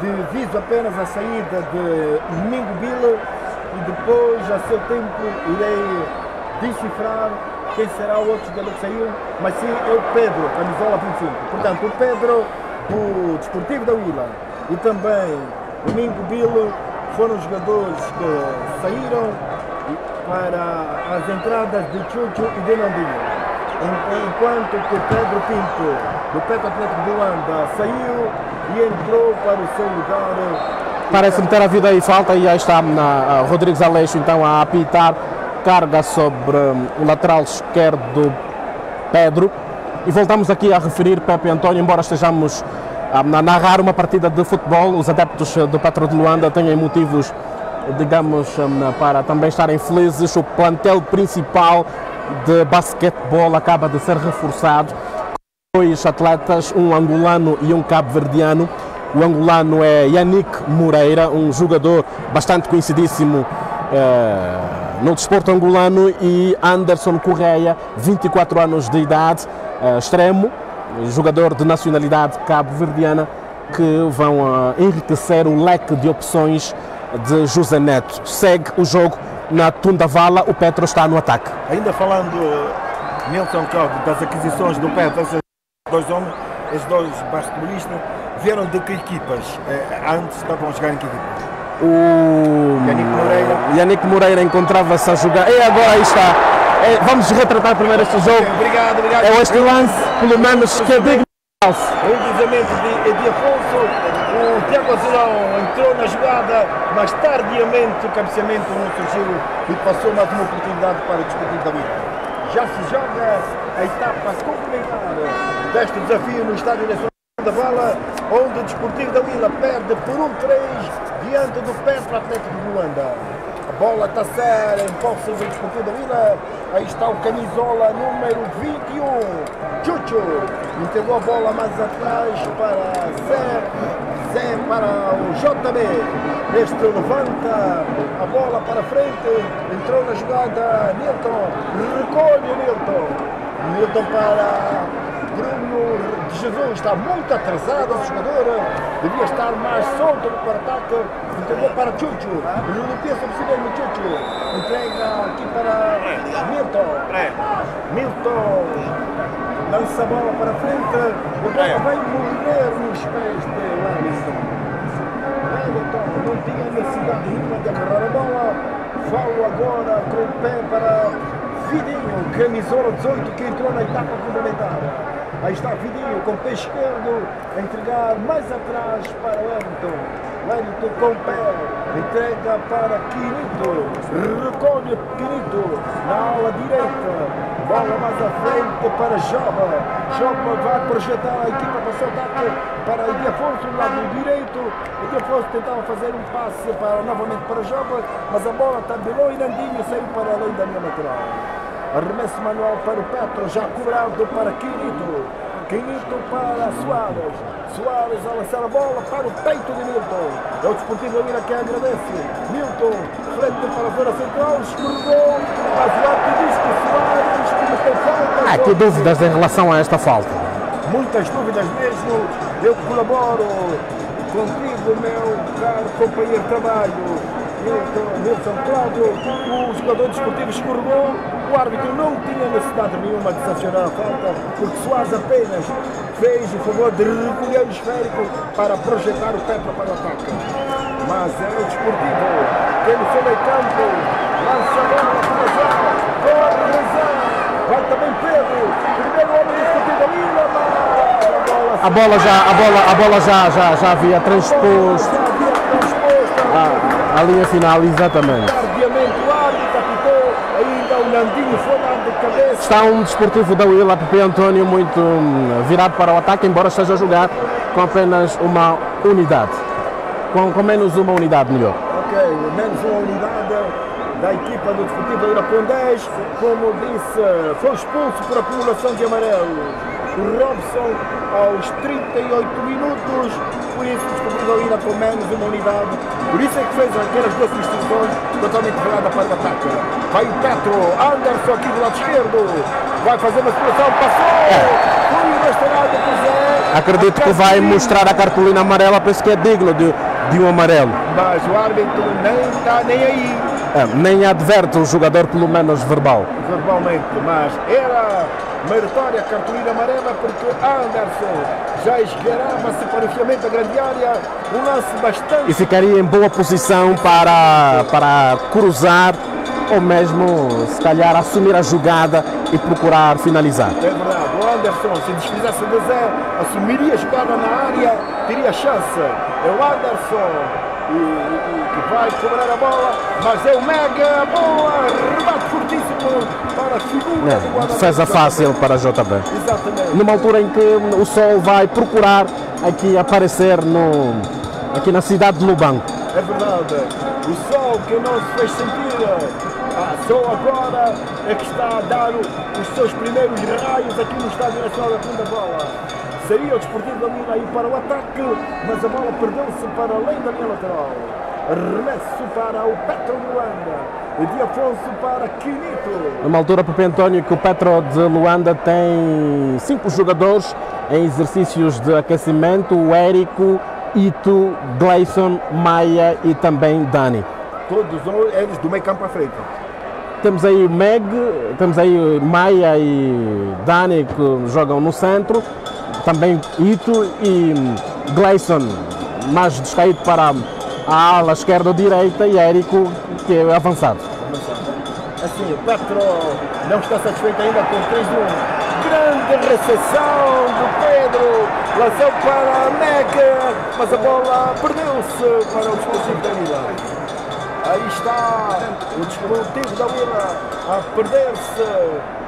devido apenas à saída de Domingo Bila e depois, a seu tempo, irei decifrar quem será o outro jogador que saiu, mas sim é o Pedro, camisola 25. Portanto, o Pedro do Desportivo da Vila e também Domingo Bilo foram jogadores que saíram para as entradas de Chucho e de Nandinho. Enquanto que Pedro Pinto, do Petro Atlético de Luanda, saiu e entrou para o seu lugar. Parece-me ter havido aí falta e aí está na, Rodrigues Aleixo então a apitar carga sobre um, o lateral esquerdo Pedro. E voltamos aqui a referir Pepe António, embora estejamos a narrar uma partida de futebol, os adeptos do Petro de Luanda têm motivos, digamos, um, para também estarem felizes. O plantel principal de basquetebol acaba de ser reforçado. Dois atletas, um angolano e um cabo-verdiano. O angolano é Yannick Moreira, um jogador bastante conhecidíssimo eh, no desporto angolano, e Anderson Correia, 24 anos de idade, eh, extremo, jogador de nacionalidade cabo-verdiana, que vão eh, enriquecer o leque de opções de José Neto. Segue o jogo na Tunda Vala, o Petro está no ataque. Ainda falando, Nilson Cláudio, das aquisições do Petro, esses dois homens, esses dois basquetebolistas, vieram de que equipas? antes estavam a jogar em que equipas? O Yannick Moreira. Yannick Moreira encontrava-se a jogar. E agora aí está. É, vamos retratar primeiro este jogo. Obrigado, obrigado. É este lance, pelo menos, que é digno. O cruzamento de, de Afonso, o Tiago Azulão entrou na jogada, mas tardiamente o cabeceamento não surgiu e passou mais uma oportunidade para o Desportivo da Vila. Já se joga a etapa complementar deste desafio no Estádio Nacional da Vala, onde o Desportivo da Vila perde por 1-3 diante do Petro Atlético de Luanda. A bola está séria em posse do Desportivo da Vila. Aí está o camisola número 21, Chucho. Entregou a bola mais atrás para Zé. Zé para o JB. Este levanta a bola para frente. Entrou na jogada Nilton. Recolhe Nilton. Nilton para Bruno Jesus está muito atrasado, esse jogador devia estar mais solto no ataque entregou para Chuchu, limpia sobre si mesmo Chuchu, entrega aqui para Milton, Milton lança a bola para frente, a bola vai morrer nos pés de Wellington. Wellington não tinha necessidade nenhuma de agarrar a bola, falo agora com o pé para Vidinho, camisola 18 que entrou na etapa complementar. Aí está Vidinho com o pé esquerdo a entregar mais atrás para Wellington. Wellington com o pé, entrega para Quinito, recolhe Quinito na ala direita, bola mais à frente para Joba. Joba vai projetar a equipa para o seu ataque para Afonso no lado direito. Edi Afonso tentava fazer um passe para, novamente para Joba, mas a bola tabelou e Nandinho saiu para além da linha lateral. Arremesso manual para o Petro, já cobrado para Quinito. Quinito para Soares. Soares a lançar a bola para o peito de Milton. É o Desportivo Lira que agradece. Milton, frente para a zona central, escorregou. Mas o árbitro diz que Soares cometeu falta. Há aqui dúvidas em relação a esta falta. Muitas dúvidas mesmo. Eu colaboro contigo, meu caro companheiro de trabalho. Nilson Cláudio, o jogador desportivo escorregou, o árbitro não tinha necessidade nenhuma de sancionar a falta, porque Soares apenas fez o favor de recolher o esférico para projetar o Petra para o ataque. Mas é o desportivo, no seu meio campo, lança a bola para Zé, corre Zé, vai também Pedro, primeiro homem desportivo mas A bola já, a bola, a bola já, já, já havia transposto a, linha final, exatamente. Está um desportivo da Willa, Pepe António, muito hum, virado para o ataque, embora esteja a jogar com apenas uma unidade. Com, com menos uma unidade melhor. Ok, menos uma unidade da equipa do Desportivo Irapondés, como disse, foi expulso por acumulação de amarelo. O Robson aos 38 minutos, por isso o Desportivo Ira com menos uma unidade. Por isso é que fez aquelas duas substituições totalmente virada para o ataque. Vai o Petro, Anderson aqui do lado esquerdo, vai fazer uma expulsão, passou, foi restaurado por Zé. Acredito que vai mostrar a cartolina amarela, penso que é digno de, de um amarelo. Mas o árbitro nem está nem aí. É, nem adverte o jogador, pelo menos verbal. Verbalmente, mas era meritória cartolina amarela porque Anderson já esgueirava-se para o enfiamento da grande área. Um lance bastante. E ficaria em boa posição para, para cruzar ou mesmo, se calhar, assumir a jogada e procurar finalizar. É verdade, o Anderson, se desfizesse de Zé, assumiria a jogada na área, teria chance. É o Anderson e, e, vai cobrar a bola, mas é o Mega, boa, rebate fortíssimo para a figura É, do defesa fácil para a JB. Exatamente. Numa altura em que o sol vai procurar aqui aparecer no, aqui na cidade de Lubango. É verdade. O sol que não se fez sentir, ah, só agora é que está a dar os seus primeiros raios aqui no Estádio Nacional da Segunda Bola. Seria o Desportivo da Mina aí para o ataque, mas a bola perdeu-se para além da linha lateral. Arremesso para o Petro de Luanda. E de Afonso para Quinito. Numa altura, Pepe António, que o Petro de Luanda tem cinco jogadores em exercícios de aquecimento: o Érico, Ito, Gleison, Maia e também Dani. Todos eles do meio campo para frente. Temos aí Meg, temos aí Maia e Dani que jogam no centro, também Ito e Gleison mais descaído para a ala esquerda ou direita e Érico que é avançado. Assim, o Petro não está satisfeito ainda com 3-1. Grande recepção do Pedro. Lançou para a Meca, mas a bola perdeu-se para o Desportivo da Vila. Aí está o Desportivo da Vila a perder-se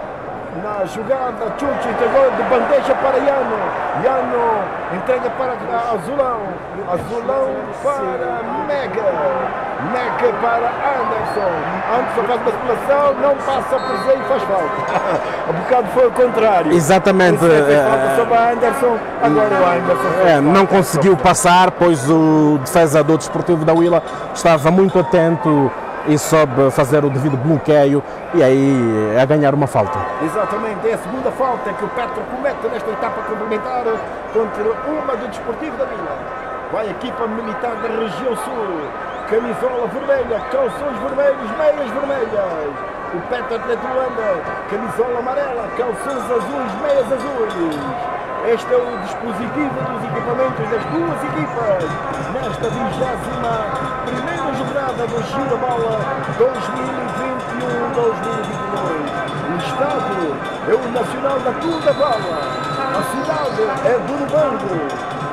na jogada. Chuchi entregou de bandeja para Yano. Yano entrega para Azulão. Azulão para Mega. Mega para Anderson. Anderson faz uma circulação, não passa por Zé e faz falta. A bocado foi o contrário. Exatamente, O fez é, falta sobre a Anderson, agora o Anderson É, não conseguiu passar, pois o defesa do Desportivo da Willa estava muito atento e soube fazer o devido bloqueio e aí a ganhar uma falta. Exatamente, é a segunda falta que o Petro comete nesta etapa complementar contra uma do Desportivo da Vila. Vai a equipa militar da região sul, camisola vermelha, calções vermelhos, meias vermelhas. O Petro Atlético Luanda, camisola amarela, calções azuis, meias azuis. Este é o dispositivo dos equipamentos das duas equipas nesta 21 jornada do Giro Bola 2021-2022. O estádio é o Nacional da Tour da Bola. A cidade é do Lubango.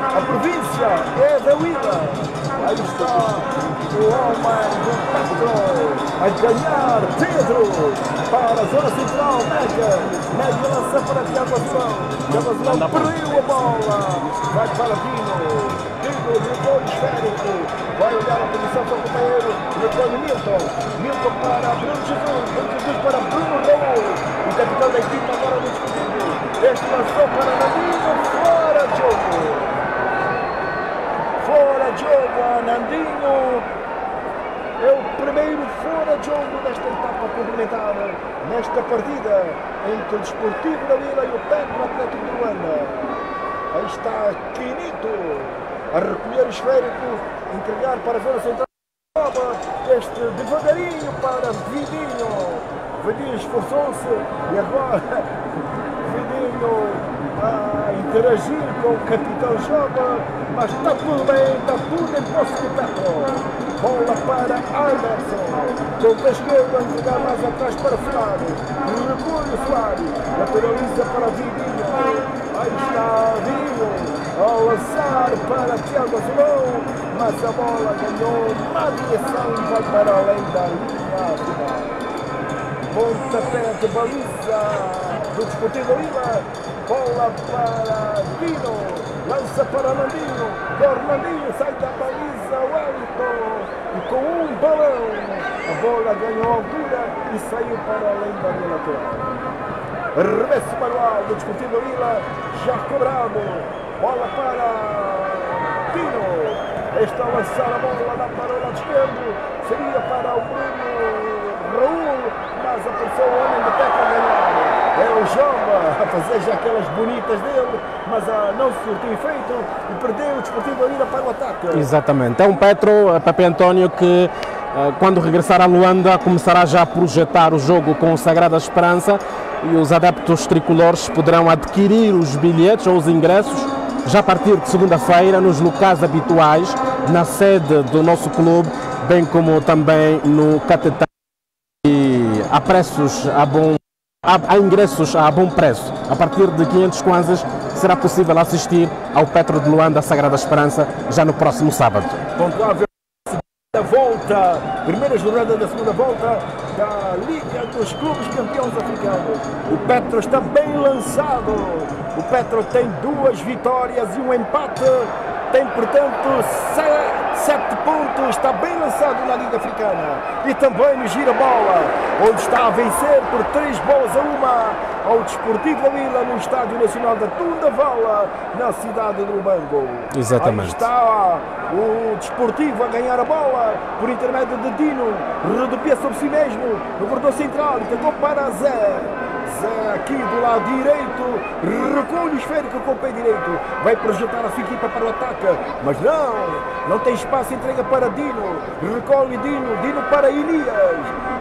A província é da Huila. Aí está o homem do Petro a ganhar Pedro para a zona central, Mega. Mega lança para Tiago Azulão. Tiago Azulão perdeu a bola. Vai para Dino. Dino levou esférico. Vai olhar a posição do companheiro. O Milton. Milton para Bruno Jesus. Bruno Jesus para Bruno Raul. O capitão da equipe agora no dispositivo. Este lançou para Nandinho. Fora jogo. Fora de jogo, Nandinho. É o primeiro fora jogo desta etapa complementar, nesta partida entre o Desportivo da Vila e o Petro Atlético de. Aí está Quinito a recolher esférico, entregar para a zona central. Este devagarinho para Vidinho. Vidinho esforçou-se e agora Vidinho a interagir com o capitão Joba, mas está tudo bem, está tudo em posse do Petro. Bola para Anderson, esquerdo a entregar mais atrás para Soares. Recolhe Soares, lateraliza para Vidinho. Aí está Vinho a lançar para Tiago Azulão, mas a bola ganhou má direção e vai para além da linha final. Pontapé de baliza do Desportivo Lima. Bola para Dino. lança para Nandinho, Fernandinho sai da baliza, Wellington, e com um balão, a bola ganhou altura e saiu para além da linha lateral. Reverso para o alto, discutido Vila, já cobrado, bola para Pino, está a lançar a bola lá para o lado esquerdo, seria para o Bruno Raul, mas apareceu o homem de para ganhar. É o Joma a fazer já aquelas bonitas dele, mas ah, não surtiu efeito e perdeu o Desportivo Vila para o ataque. Exatamente. É um Petro, é Pepe António, que eh, quando regressar a Luanda começará já a projetar o jogo com Sagrada Esperança e os adeptos tricolores poderão adquirir os bilhetes ou os ingressos já a partir de segunda-feira nos locais habituais, na sede do nosso clube, bem como também no Catetá e preços a bom há, há ingressos a bom preço. A partir de 500 kwanzas será possível assistir ao Petro de Luanda Sagrada Esperança já no próximo sábado. Vamos lá ver a segunda volta, primeira jornada da segunda volta da Liga dos Clubes Campeões Africanos. O Petro está bem lançado. O Petro tem duas vitórias e um empate. Tem, portanto, se- sete pontos. Está bem lançado na Liga Africana. E também no Gira-Bola, onde está a vencer por três bolas a uma ao Desportivo Vila no Estádio Nacional da Tundavala, na cidade do Lubango. Exatamente. Aí está o Desportivo a ganhar a bola por intermédio de Dino, rodopia sobre si mesmo, no corredor central, e tocou para Zé. Aqui do lado direito, recolhe esférico com o pé direito, vai projetar a sua equipa para o ataque, mas não, não tem espaço, entrega para Dino, recolhe Dino, Dino para Elias,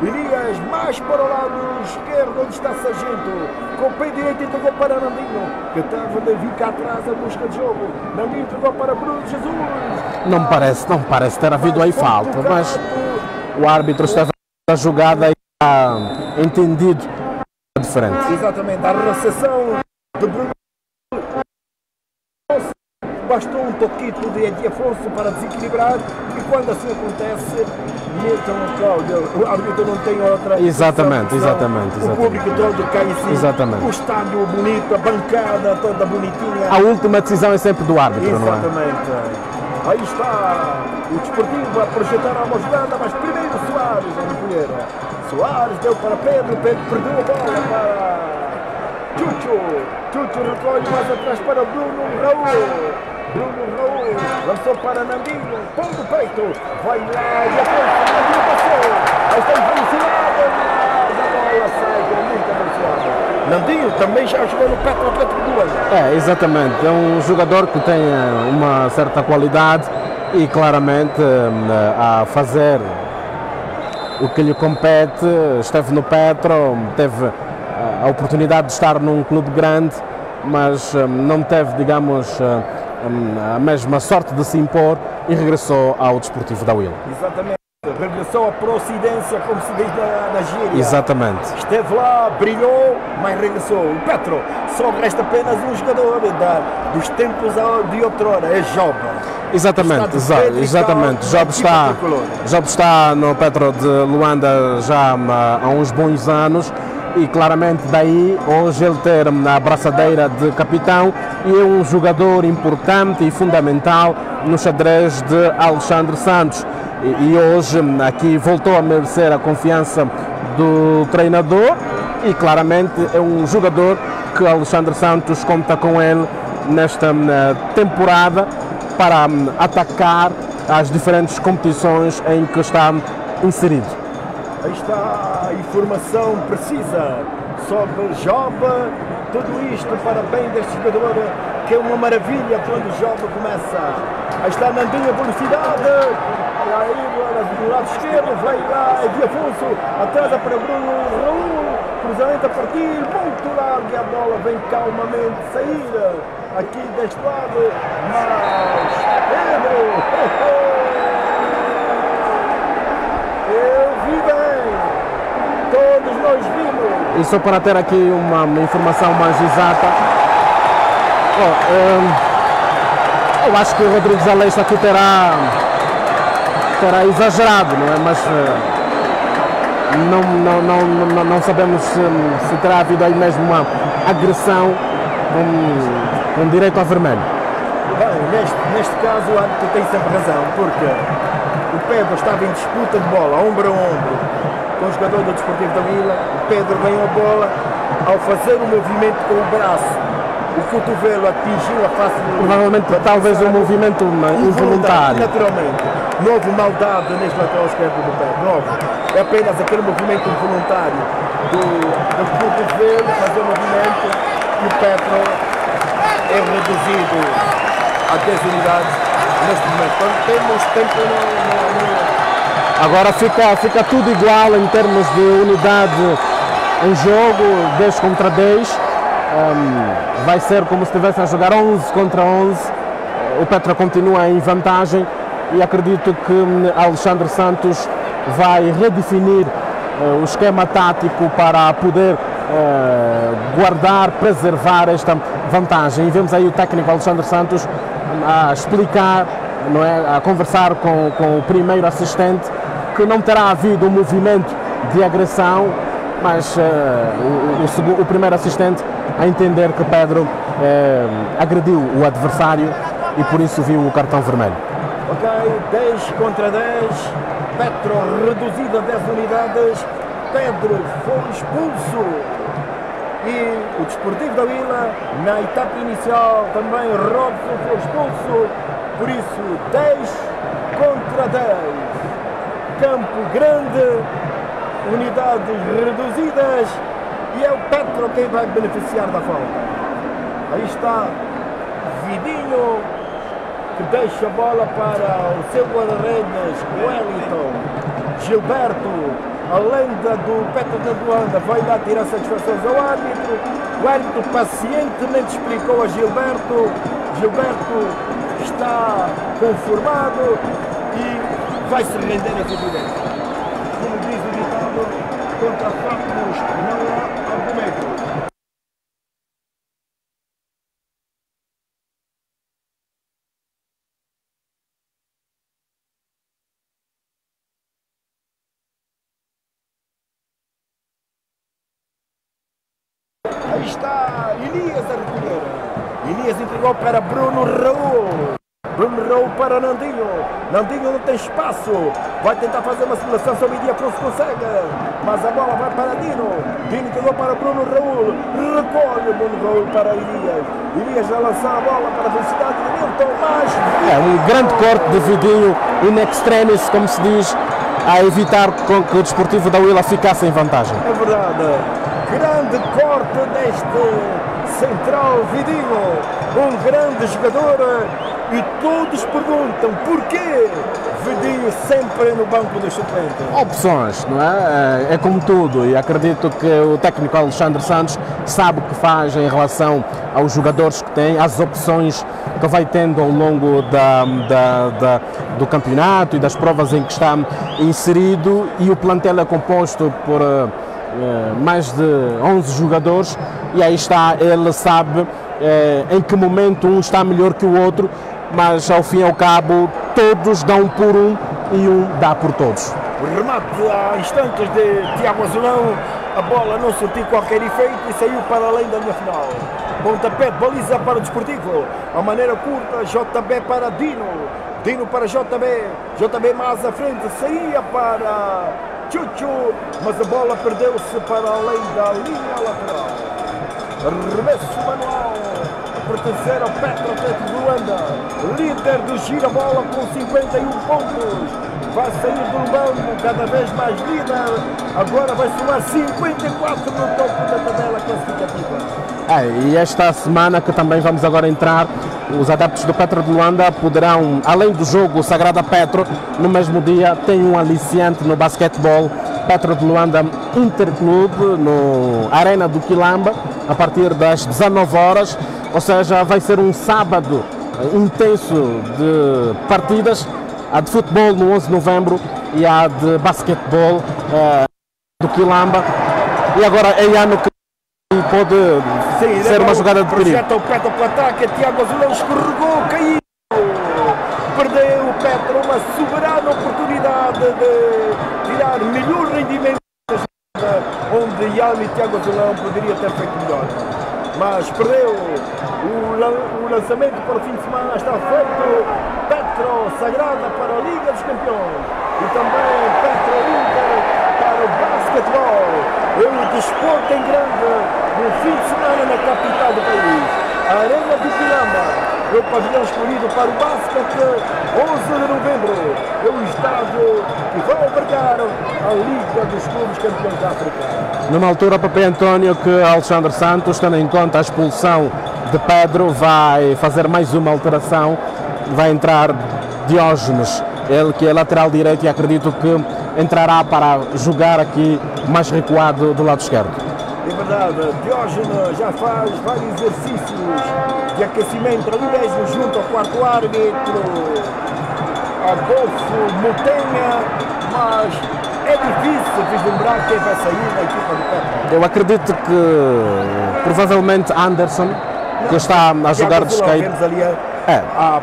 Elias mais para o lado esquerdo, onde está Sargento, com o pé direito entregou para Nandinho, que estava de vir cá atrás a busca de jogo, Nandinho entregou para Bruno Jesus, Não parece, não parece ter havido aí falta, mas o árbitro esteve a jogada e entendido diferente. Exatamente, a recepção de Bruno. Bastou um toquito de Edi Afonso para desequilibrar e quando assim acontece, Milton Cláudio, o árbitro não tem outra. Exatamente, opção. exatamente, O exatamente. público todo cai em cima. Exatamente. O estádio bonito, a bancada toda bonitinha. A última decisão é sempre do árbitro, não é? Exatamente. Aí está o Desportivo a projetar a uma jogada, mas primeiro Soares, a Moreira. Soares deu para Pedro, Pedro perdeu a bola para Chucho. Chucho recolhe mais atrás para Bruno Raul. Bruno Raul lançou para Nandinho, pão do peito, vai lá e aponta, Nandinho passou. Aí está em velocidade, mas a bola sai com muita velocidade. Nandinho também já jogou no Petro Atlético do Luanda. É, exatamente. É um jogador que tem eh, uma certa qualidade e claramente eh, a fazer o que lhe compete. Esteve no Petro, teve eh, a oportunidade de estar num clube grande, mas eh, não teve, digamos, eh, a mesma sorte de se impor e regressou ao Desportivo da Will. Exatamente. Regressou à procidência, como se diz na, na gíria. Exatamente. Esteve lá, brilhou, mas regressou. O Petro só resta apenas um jogador da, dos tempos de outrora, é Job. Exatamente, exatamente. Job está. Job está no Petro de Luanda já há uns bons anos e claramente daí hoje ele ter a abraçadeira de capitão e é um jogador importante e fundamental no xadrez de Alexandre Santos. E, e hoje aqui voltou a merecer a confiança do treinador e claramente é um jogador que Alexandre Santos conta com ele nesta temporada para hum, atacar as diferentes competições em que está inserido. Aí está a informação precisa sobre Job. Tudo isto para bem deste jogador, que é uma maravilha quando o Job começa. Aí está Nandinho velocidade. Aí do lado esquerdo, vai lá, é de Afonso, atrasa para Bruno Raul, cruzamento a partir, muito largo e a bola vem calmamente sair aqui deste lado, mas Pedro, eu vi todos nós vimos. E só para ter aqui uma, informação mais exata, hum, eu acho que o Rodrigues Aleixo aqui terá, terá exagerado, não é? Mas eh, não, não, não, não, não sabemos se, se terá havido aí mesmo uma agressão com, com direito ao vermelho. neste, neste caso o árbitro tem sempre razão, porque o Pedro estava em disputa de bola, ombro a ombro, com o jogador do Desportivo da Vila. O Pedro ganhou a bola ao fazer o movimento com o braço. O cotovelo atingiu a face do. Provavelmente, talvez um movimento involuntário. Naturalmente. Não houve maldade neste lateral esquerdo do Pedro. Não houve. É apenas aquele movimento involuntário do, do cotovelo, fazer o movimento e o Pedro é reduzido a 10 unidades Quando temos tempo Agora fica, fica tudo igual em termos de unidade em jogo, 10 contra 10. Hum, vai ser como se estivessem a jogar 11 contra 11. O Petra continua em vantagem e acredito que hum, Alexandre Santos vai redefinir eh, o esquema tático para poder eh, guardar, preservar esta vantagem. E vemos aí o técnico Alexandre Santos a explicar, não é, a conversar com, com o primeiro assistente que não terá havido um movimento de agressão, mas eh, o, o o primeiro assistente a entender que Pedro eh, agrediu o adversário e por isso viu o cartão vermelho. Ok, 10 contra 10. Petro reduzido a 10 unidades. Pedro foi expulso. E o Desportivo da Vila, na etapa inicial, também Robson foi expulso. Por isso, 10 contra 10. Campo grande, unidades reduzidas. E é o Petro quem vai beneficiar da falta. Aí está Vidinho, que deixa a bola para o seu guarda-redes, Wellington. Gilberto, a lenda do Petro da Luanda, vai lá tirar satisfações ao árbitro. O árbitro pacientemente explicou a Gilberto. Gilberto está conformado e vai se render a evidência. Como diz o ditado, contra factos não há argumento. Aí está Elias a recolher. Elias entregou para Bruno Raul. Bruno Raul para Nandinho. Nandinho não tem espaço. Vai tentar fazer uma simulação sobre dia que não se consegue. Mas a bola vai para Dino. Dino entregou para Bruno Raul. Recolhe Bruno Raul para Elias. Elias já lançou a bola para a velocidade de Milton. Mas É um grande corte de Vidinho in extremis, como se diz, a evitar que o Desportivo da Willa ficasse em vantagem. É verdade. Grande corte deste central Vidinho. Um grande jogador. E todos perguntam porquê Vidinho sempre no banco dos suplentes. Opções, não é? É como tudo e acredito que o técnico Alexandre Santos sabe o que faz em relação aos jogadores que tem, às opções que vai tendo ao longo da, da- da- do campeonato e das provas em que está inserido e o plantel é composto por eh, mais de 11 jogadores e aí está, ele sabe eh, em que momento um está melhor que o outro, mas ao fim e ao cabo todos dão por um e um dá por todos. Remate há instantes de Tiago Azulão, a bola não surtiu qualquer efeito e saiu para além da linha final. Pontapé de baliza para o Desportivo, a maneira curta, JB para Dino, Dino para JB, JB mais à frente, saía para Chuchu, mas a bola perdeu-se para além da linha lateral. Arremesso manual a pertencer ao Petro Atlético de Luanda, líder do gira-bola com 51 pontos. Vai sair do banco cada vez mais líder. Agora vai somar 54 no topo da tabela classificativa. É, e esta semana que também vamos agora entrar, os adeptos do Petro de Luanda poderão, além do jogo Sagrada Petro, no mesmo dia tem um aliciante no basquetebol, Petro de Luanda Interclube, no Arena do Quilamba, a partir das 19 horas, ou seja, vai ser um sábado intenso de partidas, a de futebol no 11 de novembro e a de basquetebol eh, do Quilamba, e agora é ano que pode Sim, ser uma jogada de perigo. Projeta o Petro para o ataque, Tiago Azulão escorregou, caiu. Perdeu o Petro uma soberana oportunidade de tirar melhor rendimento da jogada, onde Yalmi e Tiago Azulão poderia ter feito melhor. mas perdeu. O, lançamento para o fim de semana está feito. Petro Sagrada para a Liga dos Campeões e também Petro Inter o basquetebol. É o desporto em grande no fim de semana na capital do país. A Arena do Pilama é o pavilhão escolhido para o basquete 11 de novembro. É o estádio que vai albergar a Liga dos Clubes Campeões da África. Numa altura, Papai António, que Alexandre Santos, tendo em conta a expulsão de Pedro, vai fazer mais uma alteração. Vai entrar Diógenes, ele que é lateral direito e acredito que entrará para jogar aqui mais recuado do lado esquerdo. É verdade, Diógenes já faz vários exercícios de aquecimento ali mesmo junto ao quarto árbitro Adolfo Montenha, mas é difícil vislumbrar quem vai sair da equipa do Petro. Eu acredito que provavelmente Anderson, que está a jogar de skate. É,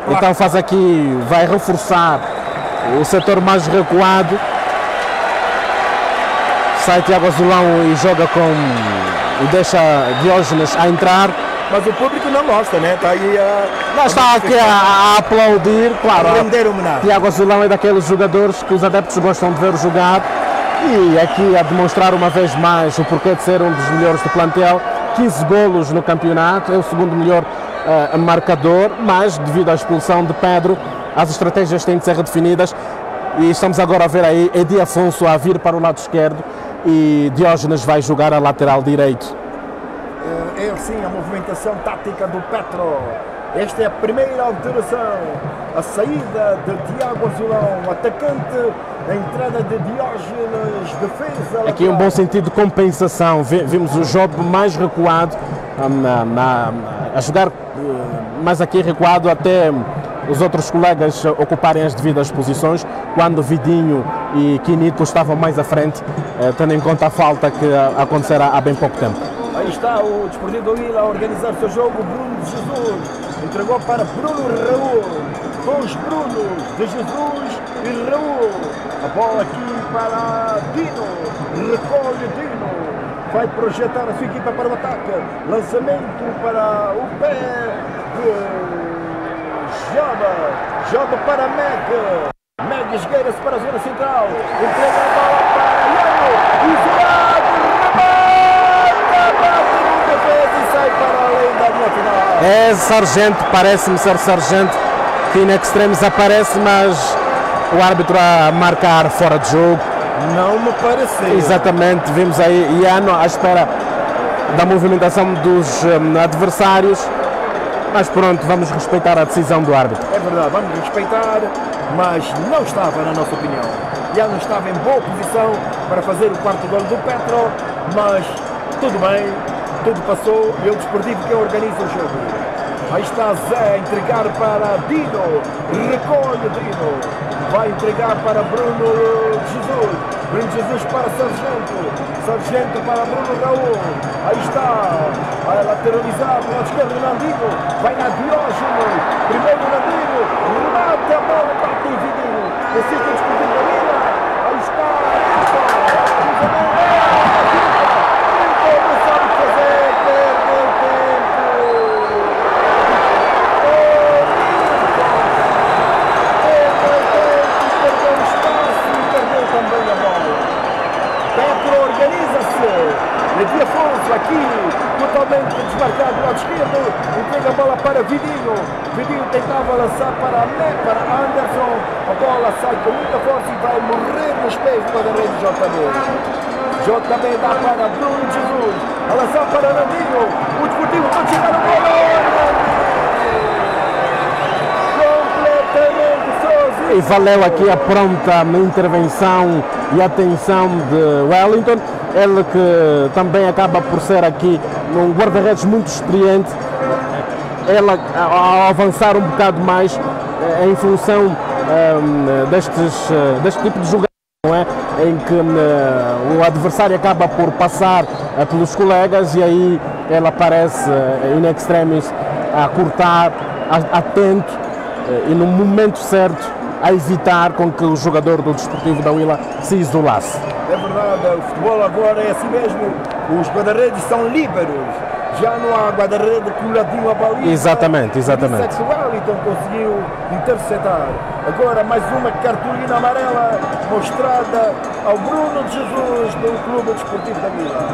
então faz aqui, vai reforçar o setor mais recuado sai Tiago Azulão e joga com e deixa Diógenes a entrar. Mas o público não gosta, né? Está aí a. Não, está aqui a, a, aplaudir, claro. A render homenagem. Tiago Azulão é daqueles jogadores que os adeptos gostam de ver jogar e aqui a demonstrar uma vez mais o porquê de ser um dos melhores do plantel. 15 golos no campeonato, é o segundo melhor uh, marcador, mas devido à expulsão de Pedro, as estratégias têm de ser redefinidas e estamos agora a ver aí Edi Afonso a vir para o lado esquerdo e Diógenes vai jogar a lateral direito. É, é assim a movimentação tática do Petro. Esta é a primeira alteração. A saída de Tiago Azulão, atacante, a entrada de Diógenes, defesa. Aqui um bom sentido de compensação. Vimos o jogo mais recuado, na, na, a jogar eh, mais aqui recuado até os outros colegas ocuparem as devidas posições, quando Vidinho e Quinito estavam mais à frente, eh, tendo em conta a falta que acontecerá há bem pouco tempo. Aí está o Desportivo do Lila a organizar o seu jogo, Bruno de Jesus entregou para Bruno Raul, com os Brunos de Jesus e Raul. A bola aqui para Dino, recolhe Dino, vai projetar a sua equipa para o ataque, lançamento para o pé de Joga para Meg. Meg esgueira-se para a zona central. Entrega a bola para Iano. Isolado, remata, bate muita vez e sai para além da linha final. É Sargento, parece-me ser Sargento que in extremis aparece, mas o árbitro a marcar fora de jogo. Não me pareceu. Exatamente, vimos aí Iano à espera da movimentação dos um, adversários mas pronto, vamos respeitar a decisão do árbitro. É verdade, vamos respeitar, mas não estava, na nossa opinião. Já não estava em boa posição para fazer o quarto gol do Petro, mas tudo bem, tudo passou e é o que organiza o jogo. Aí está Zé a entregar para Dino, recolhe Dino, vai entregar para Bruno Jesus, Bruno Jesus para Sargento, Sargento para Bruno Raul, aí está, vai lateralizar para o esquerdo Nandinho, vai na Diógenes, primeiro Nandinho, remata a bola, bate em Vidinho, assiste o Desportivo da Liga, aí está, está, Levi Afonso aqui, totalmente desmarcado do lado esquerdo, entrega a bola para Vidinho. Vidinho tentava lançar para, para Anderson. A bola sai com muita força e vai morrer nos pés do guarda-redes JB. JB dá para Bruno Jesus. A lançar para Nandinho. O Desportivo pode chegar no gol. E valeu aqui a pronta intervenção e atenção de Wellington ele que também acaba por ser aqui um guarda-redes muito experiente, ela a avançar um bocado mais eh, em função um, ehm, destes, eh, deste tipo de jogada, é? em que um, o adversário acaba por passar pelos colegas e aí ela aparece in extremis a cortar, atento e no momento certo a evitar com que o jogador do Desportivo da Willa se isolasse. É verdade, o futebol agora é assim mesmo. Os guarda-redes são líberos. já no água da rede, coladinho a baliza. Exatamente, exatamente. E o Wellington conseguiu interceptar. Agora mais uma cartolina amarela mostrada ao Bruno de Jesus do Clube Desportivo da Vila.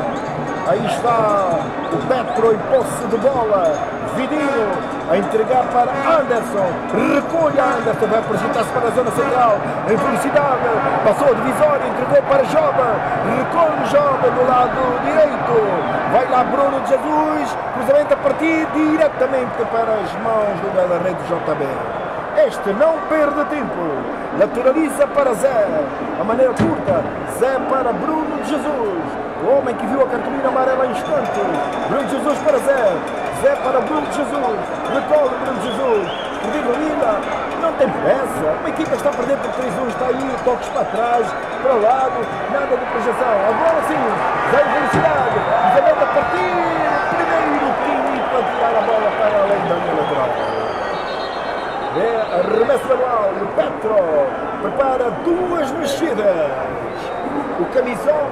Aí está o Petro em posse de bola. Vidinho a entregar para Anderson. Recolhe Anderson, vai projetar-se para a zona central. Em velocidade, passou a divisória, entregou para Joba. Recolhe Joba do lado direito. Vai lá Bruno de Jesus. Cruzamento a partir diretamente para as mãos do Bela Rei JB. Este não perde tempo. Lateraliza para Zé. A maneira curta. Zé para Bruno de Jesus. O homem que viu a cartolina amarela em instante. Bruno Jesus para Zé. Zé para Bruno Jesus. Recolhe Bruno Jesus. Perdido Lila. Não tem pressa. Uma equipa está a perder por 3-1. Está aí. Toques para trás, para o lado. Nada de projeção. Agora sim. Zé velocidade. Isabel a partir. Primeiro time para tirar a bola para além da linha lateral. É arremesso. E o Petro prepara duas mexidas. O camisola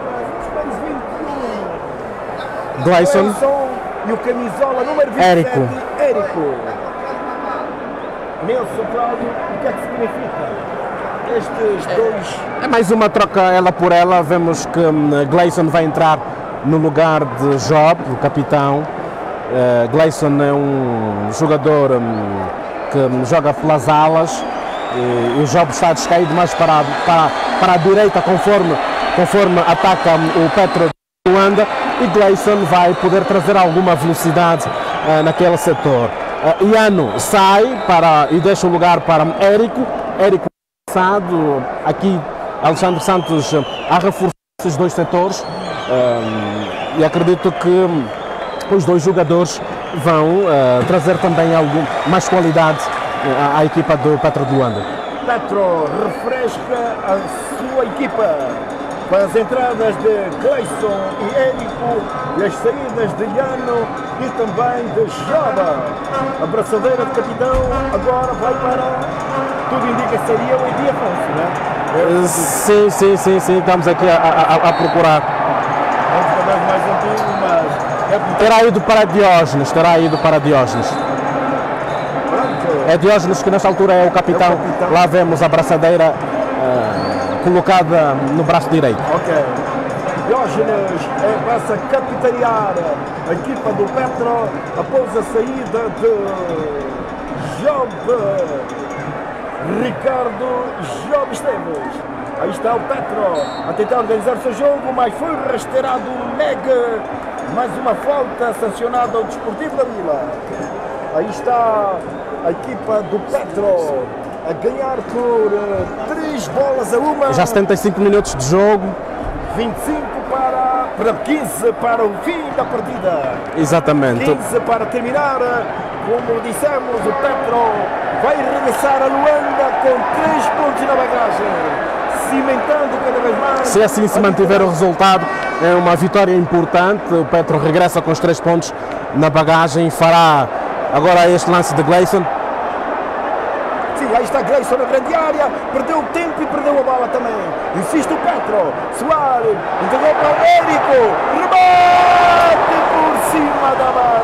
mais 21. Gleison. E o camisola número 27, Érico. Érico. Nelson Cláudio, o que é que significa? Estes dois. É mais uma troca ela por ela. Vemos que hum, Gleison vai entrar no lugar de Job, o capitão. Uh, Gleison é um jogador hum, que hum, joga pelas alas e, e o Job está descaído mais para, para, para a direita conforme conforme ataca o Petro de Luanda e Gleison vai poder trazer alguma velocidade uh, naquele setor. Uh, Iano sai para, e deixa o lugar para Érico. Érico passado, aqui Alexandre Santos a reforçar esses dois setores uh, e acredito que os dois jogadores vão trazer também algo, mais qualidade à, à equipa do Petro de Luanda. Petro refresca a sua equipa com as entradas de Gleison e Érico e as saídas de Iano e também de Joba. A braçadeira de capitão agora vai para. Tudo indica que seria o Edir Afonso, não é? Sim, sim, sim, sim, estamos aqui a, a, a procurar. É um jogador mais antigo, mas. É... Terá ido para Diógenes, terá ido para Diógenes. É Diógenes que nesta altura é o capitão. É o capitão. Lá vemos a braçadeira. Colocada no braço direito. Ok. Diógenes é, passa a capitanear a equipa do Petro após a saída de Job Ricardo Job Esteves. Aí está o Petro a tentar organizar o seu jogo, mas foi rasteirado o Meg. Mais uma falta sancionada ao Desportivo da Vila. Aí está a equipa do Petro a ganhar por 3 eh, bolas a uma. Já 75 minutos de jogo. 25 para, para 15 para o fim da partida. Exatamente. 15 para terminar. Como dissemos, o Petro vai regressar a Luanda com 3 pontos na bagagem. Cimentando cada vez mais. Se assim se mantiver o resultado, é uma vitória importante. O Petro regressa com os 3 pontos na bagagem. Fará agora este lance de Gleison Lá está Gleison na grande área, perdeu o tempo e perdeu a bola também. Insiste o Petro, Soares, entregou para o Érico, rebate por cima da barra.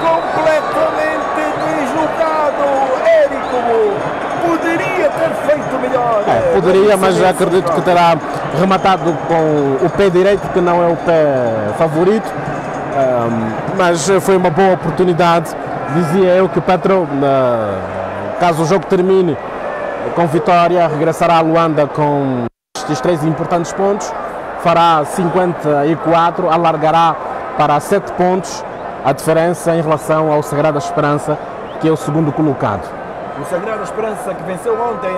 Completamente deslocado, Érico poderia ter feito melhor. É, poderia, mas acredito que terá rematado com o pé direito, que não é o pé favorito. Um, mas foi uma boa oportunidade dizia eu que o Petro, caso o jogo termine com vitória, regressará a Luanda com estes três importantes pontos, fará 54, alargará para 7 pontos a diferença em relação ao Sagrada Esperança, que é o segundo colocado. O Sagrada Esperança que venceu ontem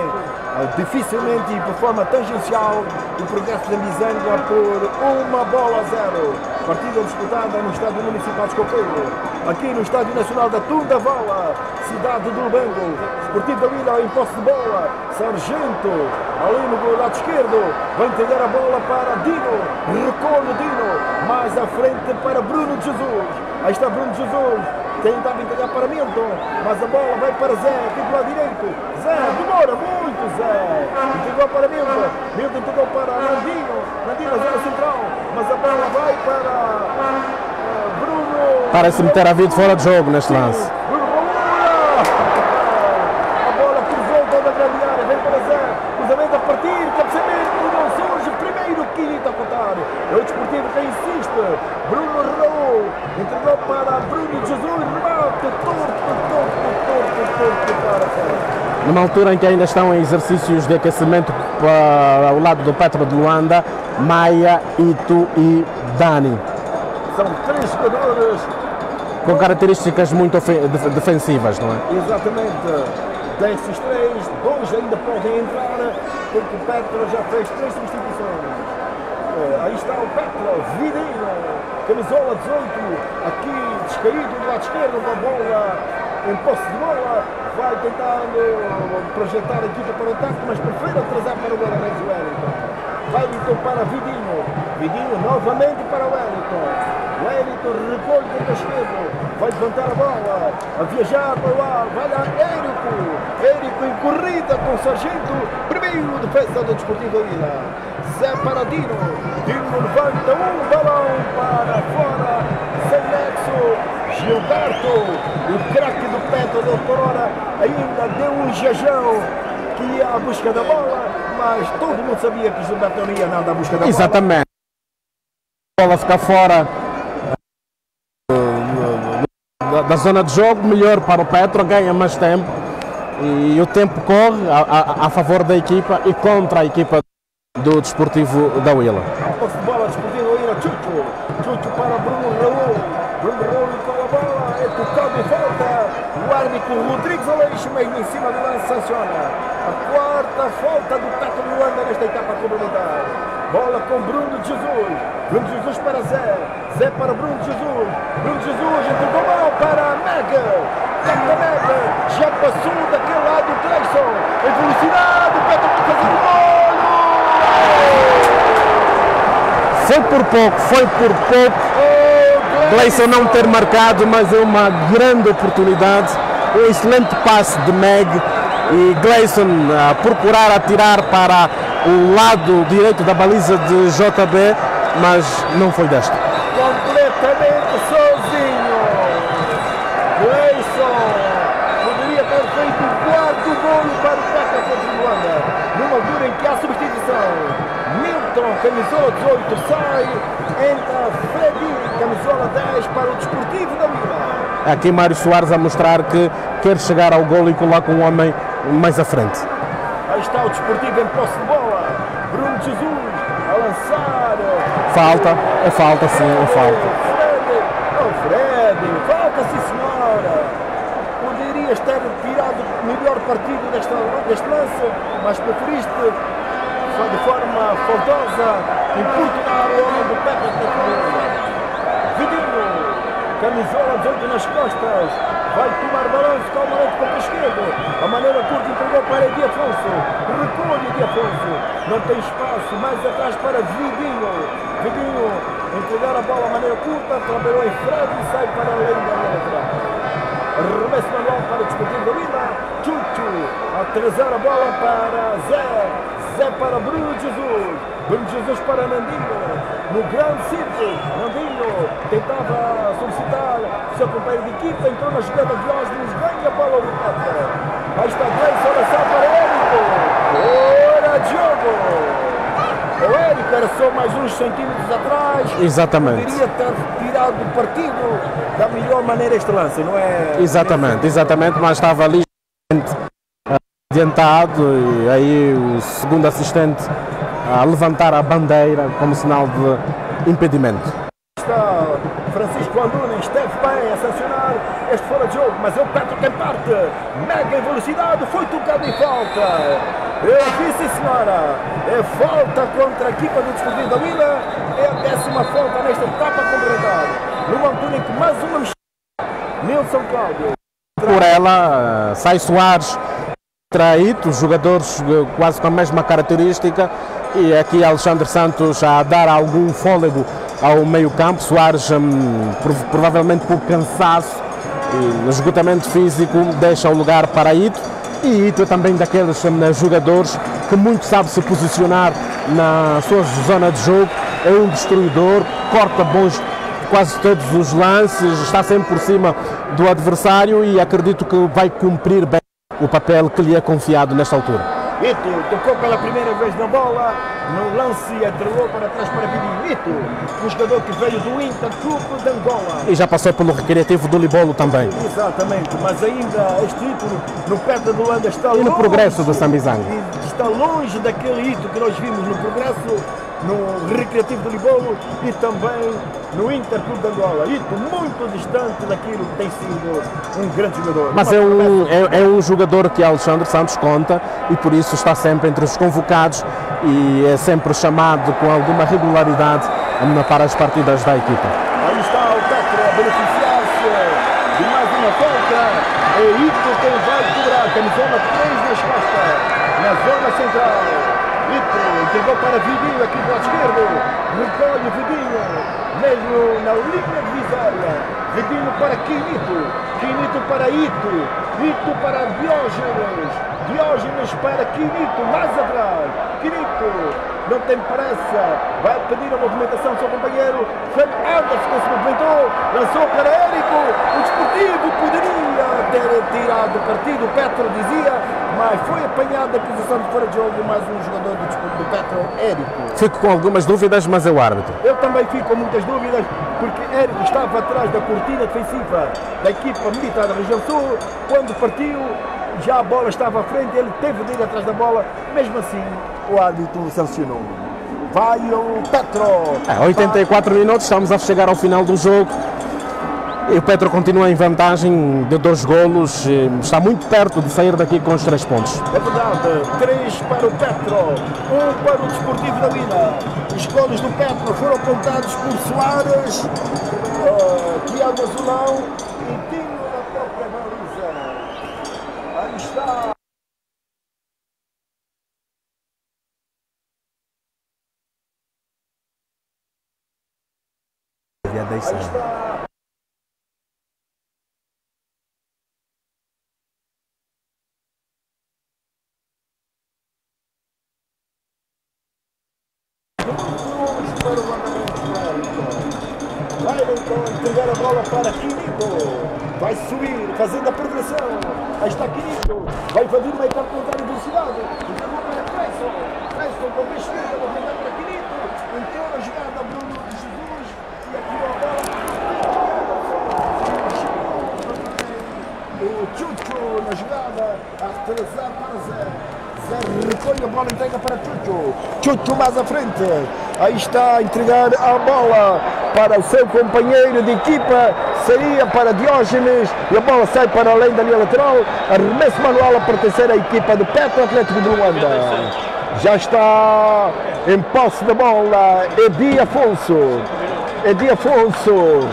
dificilmente e por forma tangencial o progresso da Mizanga por uma bola a zero. Partida disputada no Estádio Municipal de Escopeiro, aqui no Estádio Nacional da Tunda Vala, cidade do Lubango. Esportivo da Vila em posse de bola, Sargento ali no lado esquerdo, vai entregar a bola para Dino, recolhe Dino, mais à frente para Bruno Jesus. Aí está Bruno Jesus, tentava entregar para Milton, mas a bola vai para Zé, aqui do lado direito. Zé, demora muito Zé. Entregou para Milton, Milton entregou para Nandinho, Nandinho na zona central, mas a bola vai para parece-me ter havido fora de jogo neste lance. A bola cruzou toda a grande área, vem para Zé, cruzamento a partir, cabeceamento, não surge, primeiro quinto a contar. É o Desportivo que insiste, Bruno Raul, entregou para Bruno Jesus, Numa altura em que ainda estão em exercícios de aquecimento para, ao lado do Petro de Luanda, Maia, Ito e Dani, São três jogadores com características muito defensivas, não é? Exatamente. Desses três, dois ainda podem entrar, porque o Petro já fez três substituições. Eh, aí está o Petro, Vidino, camisola 18, aqui descaído do lado esquerdo da bola, em posse de bola, vai tentando projetar a equipa para o ataque, mas prefere atrasar para o guarda-redes Wellington. Wellington para Vidinho, Vidinho novamente para Wellington. Wellington recolhe do esquerdo, vai levantar a bola, a viajar para o ar, vai lá Érico, Érico em corrida com o Sargento, primeiro defesa do Desportivo Vila. Zé para Dino, Dino levanta um balão para fora, sem nexo, Gilberto, o craque do Petro do Corona, ainda deu um jejão que ia à busca da bola, mas todo mundo sabia que Gilberto não ia nada à busca da bola. Exatamente. A bola fica fora. Da zona de jogo, melhor para o Petro, ganha mais tempo. E o tempo corre a, a- a favor da equipa e contra a equipa do Desportivo da Willa. Posse de bola discutindo aí na Chucho. Chucho para Bruno Raul. Bruno Raul com a bola. É tocado em falta. O árbitro Rodrigues Aleixo mesmo em cima do lance sanciona. A quarta falta do Petro Luanda nesta etapa complementar. Bola com Bruno Jesus. Bruno Jesus para Zé. Zé para Bruno Jesus. Bruno Jesus entregou mão para Mega. Capta Mega. Já passou daquele lado o Clayson. Em velocidade. Petro vai fazer o golo. Foi por pouco, foi por pouco. Gleison não ter marcado, mas é uma grande oportunidade. Um excelente passe de Meg e Gleison a procurar atirar para o lado direito da baliza de JB, mas não foi desta. completamente sozinho. Gleison poderia ter feito o quarto gol para o Peca contra o Luanda, numa altura em Milton, camisola 18, sai, entra Freddy, camisola 10 para o Desportivo da Vila. Aqui Mário Soares a mostrar que quer chegar ao gol e coloca um homem mais à frente. Aí está o Desportivo em posse de bola. Bruno Jesus a lançar. Falta, é falta sim, é falta. Fred, oh Fred, falta sim senhora. Poderias ter tirado o melhor partido desta, deste lance, mas preferiste de forma faltosa importunar o homem do Pepe da Coruña. Vidinho, camisola 18 nas costas, vai tomar balanço com o momento contra o esquerdo. A maneira curta entregou para Edi Afonso, recolhe Edi Afonso, não tem espaço, mais atrás para Vidinho. Vidinho, entregar a bola a maneira curta, trabalhou em Fred e sai para além da lateral. Arremesso manual para Desportivo da Vila. Chuchu atrasar a bola para Zé. Zé para Bruno Jesus. Bruno Jesus para Nandinho. No grande círculo, Nandinho tentava solicitar o seu companheiro de equipa. Entrou na jogada de Osmos. Ganha a bola do Pata. Aí está Gleison lançar para Érico. Ora, Diogo. O Érico era só mais uns centímetros atrás. Exatamente. Poderia ter tirado do partido da melhor maneira este lance, não é? Exatamente, exatamente, mas estava ali adiantado e aí o segundo assistente a levantar a bandeira como sinal de impedimento. Está Francisco Antunes, esteve bem a sancionar este fora de jogo, mas é o Petro quem parte. Mega em velocidade, foi tocado em falta. Eu vi, sim senhora. É falta contra a equipa do Desportivo da Vila. É a décima falta nesta etapa complementar. Altura em que mais uma mexida. Nilson Cláudio. Por ela eh, sai Soares, traído, jogadores eh, quase com a mesma característica e aqui Alexandre Santos a dar algum fôlego ao meio campo, Soares hum, prov- provavelmente por cansaço e esgotamento físico deixa o lugar para Ito. E Ito é também daqueles hum, jogadores que muito sabe se posicionar na sua zona de jogo, é um destruidor, corta bons quase todos os lances, está sempre por cima do adversário e acredito que vai cumprir bem o papel que lhe é confiado nesta altura. Ito tocou pela primeira vez na bola, no lance entregou para trás para Vidinho. Ito, um jogador que veio do Inter Clube de Angola. E já passou pelo Recreativo do Libolo também. Exatamente, mas ainda este título no perto do Luanda está E longe. no progresso do Sambizango. Está longe daquele hito que nós vimos no progresso, no Recreativo do Libolo e também no Inter Clube de Angola. Hito muito distante daquilo que tem sido um grande jogador. Mas é um, é, é um jogador que Alexandre Santos conta e por isso está sempre entre os convocados e é sempre chamado com alguma regularidade para as partidas da equipa. Aí está o Petro a beneficiar-se de mais uma falta. É Ito quem vai cobrar. Camisola 3 nas costas, na zona central. Entregou para Vidinho aqui do esquerdo. Recolhe Vidinho, mesmo na linha divisória. Vidinho para Quinito. Quinito para Ito. Ito para Diógenes. Diógenes para Quinito, mais atrás. Não tem pressa, vai pedir a movimentação ao seu companheiro. Foi Anderson que se movimentou, lançou para Érico. O Desportivo poderia ter tirado o partido, o Petro dizia, mas foi apanhado a posição de fora de jogo mais um jogador do, do Petro, Érico. Fico com algumas dúvidas, mas é o árbitro. Eu também fico com muitas dúvidas, porque Érico estava atrás da cortina defensiva da equipa militar da região sul, quando partiu, já a bola estava à frente, ele teve de ir atrás da bola, mesmo assim o árbitro sancionou. Vai o Petro! É, 84 minutos, estamos a chegar ao final do jogo. E o Petro continua em vantagem de dois golos, eh, está muito perto de sair daqui com os três pontos. É verdade, três para o Petro, um para o Desportivo da Vila. Os golos do Petro foram apontados por Soares, uh, Tiago Azulão 10 anos. Frente. Aí está a entregar a bola para o seu companheiro de equipa. Seria para Diógenes e a bola sai para além da linha lateral. Arremesso manual a pertencer à equipa do Petro Atlético de Luanda. Já está em posse da bola Edi Afonso. Edi Afonso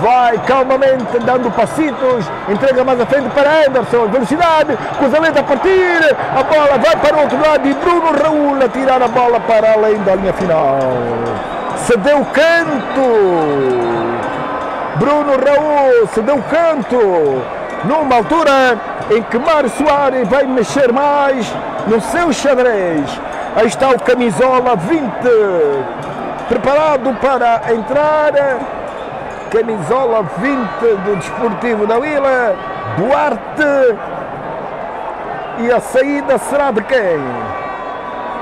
vai calmamente dando passitos, entrega mais à frente para Anderson, velocidade, cruzamento a partir, a bola vai para o outro lado e Bruno Raul a tirar a bola para além da linha final. Cedeu canto. Bruno Raul cedeu canto. Numa altura em que Mário Soares vai mexer mais no seu xadrez. Aí está o camisola 20, preparado para entrar camisola 20 do Desportivo da Vila, Duarte. E a saída será de quem?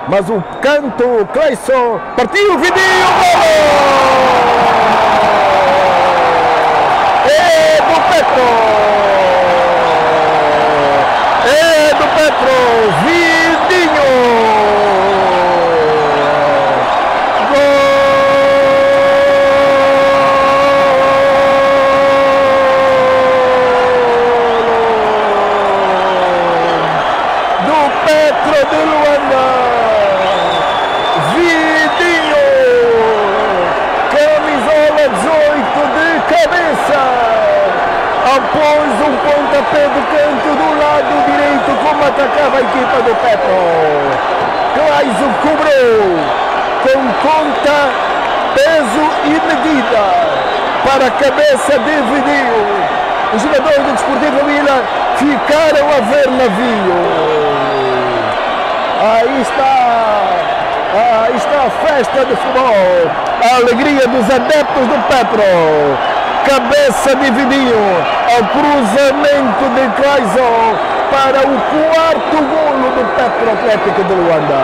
Mas o canto, Cleison, partiu, Vidinho, gol! É do Petro! É do Petro, Vidinho! do Petro de Luanda. Vidinho, camisola 18 de cabeça. Após um do canto do lado direito, como atacava a equipa do Petro. Claiso cobrou com conta, peso e medida para a cabeça de. Os jogadores do Desportivo Vila ficaram a ver navio. Aí está Ah, está a festa de futebol. A alegria dos adeptos do Petro. Cabeça de Vidinho. Ao cruzamento de Clayson para o quarto golo do Petro Atlético de Luanda.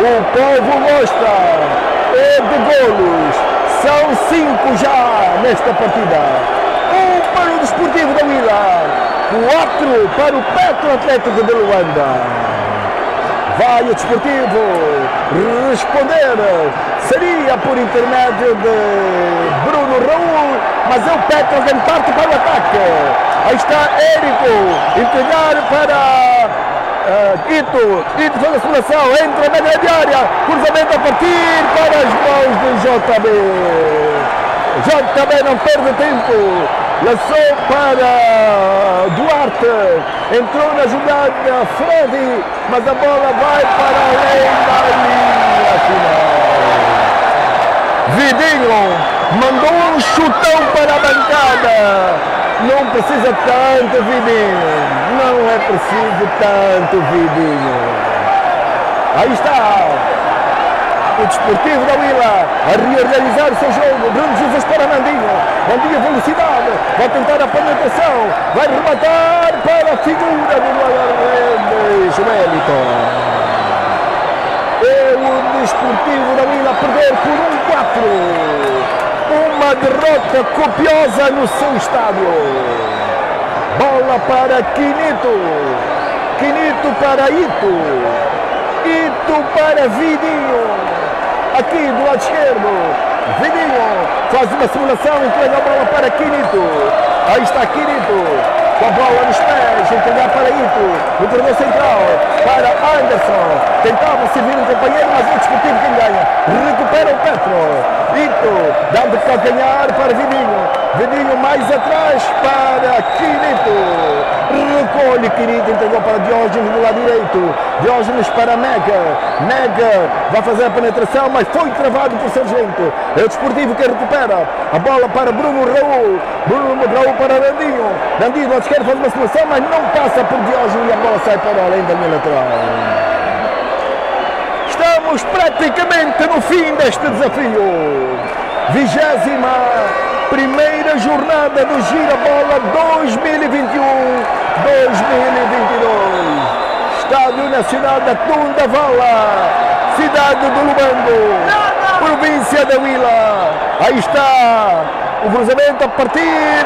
O povo gosta é de golos. São cinco já nesta partida. Um para o Desportivo da Vila. Quatro para o Petro Atlético de Luanda. Vai o Desportivo responder. Seria por intermédio de Bruno Raul, mas é o quem parte para o ataque. Aí está Érico, entregar para uh, Ito, Ito faz a simulação, entra na grande área, cruzamento a partir para as mãos do JB. JB não perde tempo, lançou para Duarte, entrou na jogada Freddy, mas a bola vai para além da linha final. Vidinho mandou um chutão para a bancada. Não precisa tanto, Vidinho. Não é preciso tanto, Vidinho. Aí está Desportivo da Vila a reorganizar o seu jogo. Bruno Jesus para Mandinho. Mandinho velocidade. Vai tentar a penetração. Vai rematar para a figura do Wellington. É o Desportivo da Vila a perder por um 4. Uma derrota copiosa no seu estádio. Bola para Quinito. Quinito para Ito. Ito para Vidinho aqui do lado esquerdo. Vidinho faz uma simulação, entrega a bola para Quinito. Aí está Quinito com a bola nos pés, entregar para Ito, no torneio central, para Anderson. Tentava servir um companheiro, mas o desportivo quem ganha. Recupera o Petro. Ito dando calcanhar para Vidinho. Vidinho mais atrás para Quinito recolhe Quirito, entregou para Diógenes do lado direito, Diógenes para Mega, Mega vai fazer a penetração, mas foi travado por Sargento, é o Desportivo que recupera, a bola para Bruno Raul, Bruno Raul para Dandinho, Dandinho do esquerdo faz uma solução, mas não passa por Diógenes e a bola sai para além da linha lateral. Estamos praticamente no fim deste desafio. Vigésima primeira jornada do Gira Bola 2021 2022. Estádio Nacional da Tundavala, cidade do Lubango, província da Vila. Aí está o cruzamento a partir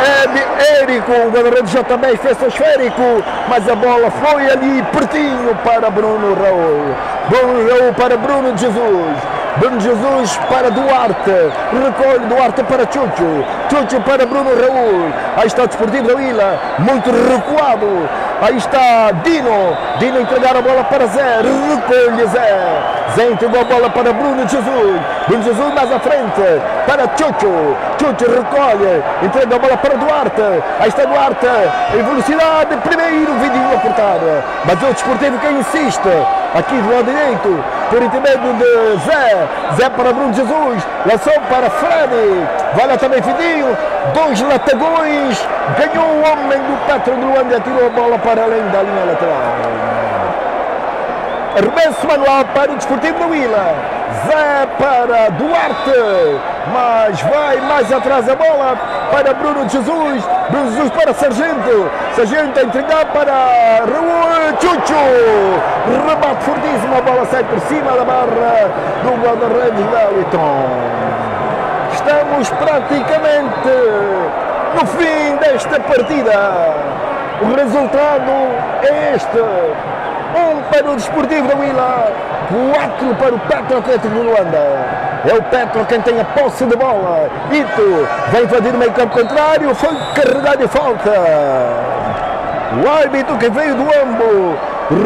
é de Érico, o guarda-redes já também fez esférico, mas a bola foi ali pertinho para Bruno Raul. Bruno Raul para Bruno Jesus. Bruno Jesus para Duarte, recolhe Duarte para Chucho, Chucho para Bruno Raul, aí está o Desportivo da Vila, muito recuado, aí está Dino, Dino entregar a bola para Zé, recolhe Zé, Zé entregou a bola para Bruno Jesus, Bruno Jesus mais à frente, para Chucho, Chucho recolhe, entrega a bola para Duarte, aí está Duarte, em velocidade, primeiro vidinho a cortar, mas o Desportivo que insiste, aqui do lado direito, por intermédio de Zé, Zé para Bruno Jesus, lançou para Freddy, vai também Fidinho, dois latagões, ganhou o homem do Petro de Luanda, tirou a bola para além da linha lateral. Arremesso manual para o Desportivo da Vila. Zé para Duarte, mas vai mais atrás a bola para Bruno Jesus. Bruno Jesus para Sargento. Sargento a entregar para Raul Chuchu. Rebate fortíssimo, a bola sai por cima da barra do guarda-redes Wellington. Estamos praticamente no fim desta partida. O resultado é este. Um para o Desportivo da Vila, quatro para o Petro Atlético de Luanda. É o Petro quem tem a posse de bola. Ito vem invadir o meio campo contrário, foi carregado de falta. O árbitro que veio do Ambo,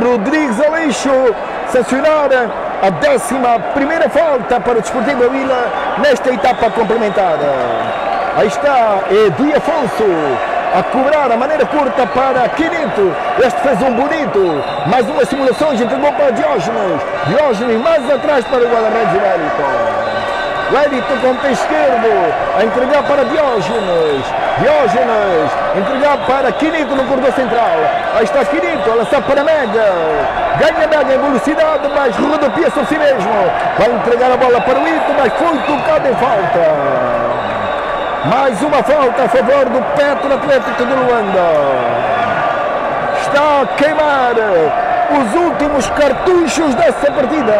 Rodrigues Aleixo, sancionar a décima primeira falta para o Desportivo da Vila nesta etapa complementar. Aí está, é Di Afonso a cobrar a maneira curta para Quinito. Este fez um bonito. Mais uma simulação, entregou para Diógenes. Diógenes mais atrás para o guarda-redes Ibérico. Wellington com o pé esquerdo, a entregar para Diógenes. Diógenes, entregar para Quinito no corredor central. Aí está Quinito, ela está para Mega. Ganha Mega em velocidade, mas rodopia sobre si mesmo. Vai entregar a bola para o Ito, mas foi tocado em falta. Mais uma falta a favor do Petro Atlético de Luanda. Está a queimar os últimos cartuchos dessa partida.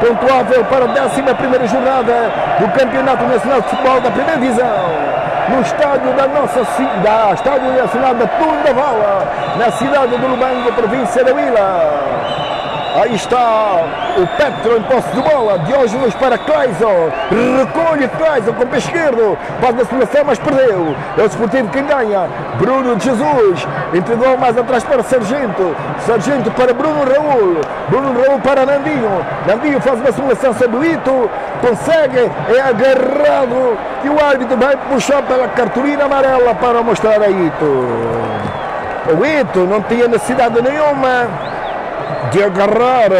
Pontuável para a 11 jornada do Campeonato Nacional de Futebol da Primeira Divisão. No estádio da nossa cidade, estádio nacional da Vala, na cidade do Lubango, província da Vila. Aí está o Petro em posse de bola. Diógenes para Clayson. Recolhe Clayson com o pé esquerdo. Passa na seleção, mas perdeu. É o Desportivo quem ganha. Bruno de Jesus. Entregou mais atrás para Sargento. Sargento para Bruno Raul. Bruno Raul para Nandinho. Nandinho faz uma simulação sobre o Ito. Consegue. É agarrado. E o árbitro vai puxar pela cartolina amarela para mostrar a Ito. O Ito não tinha necessidade nenhuma de agarrar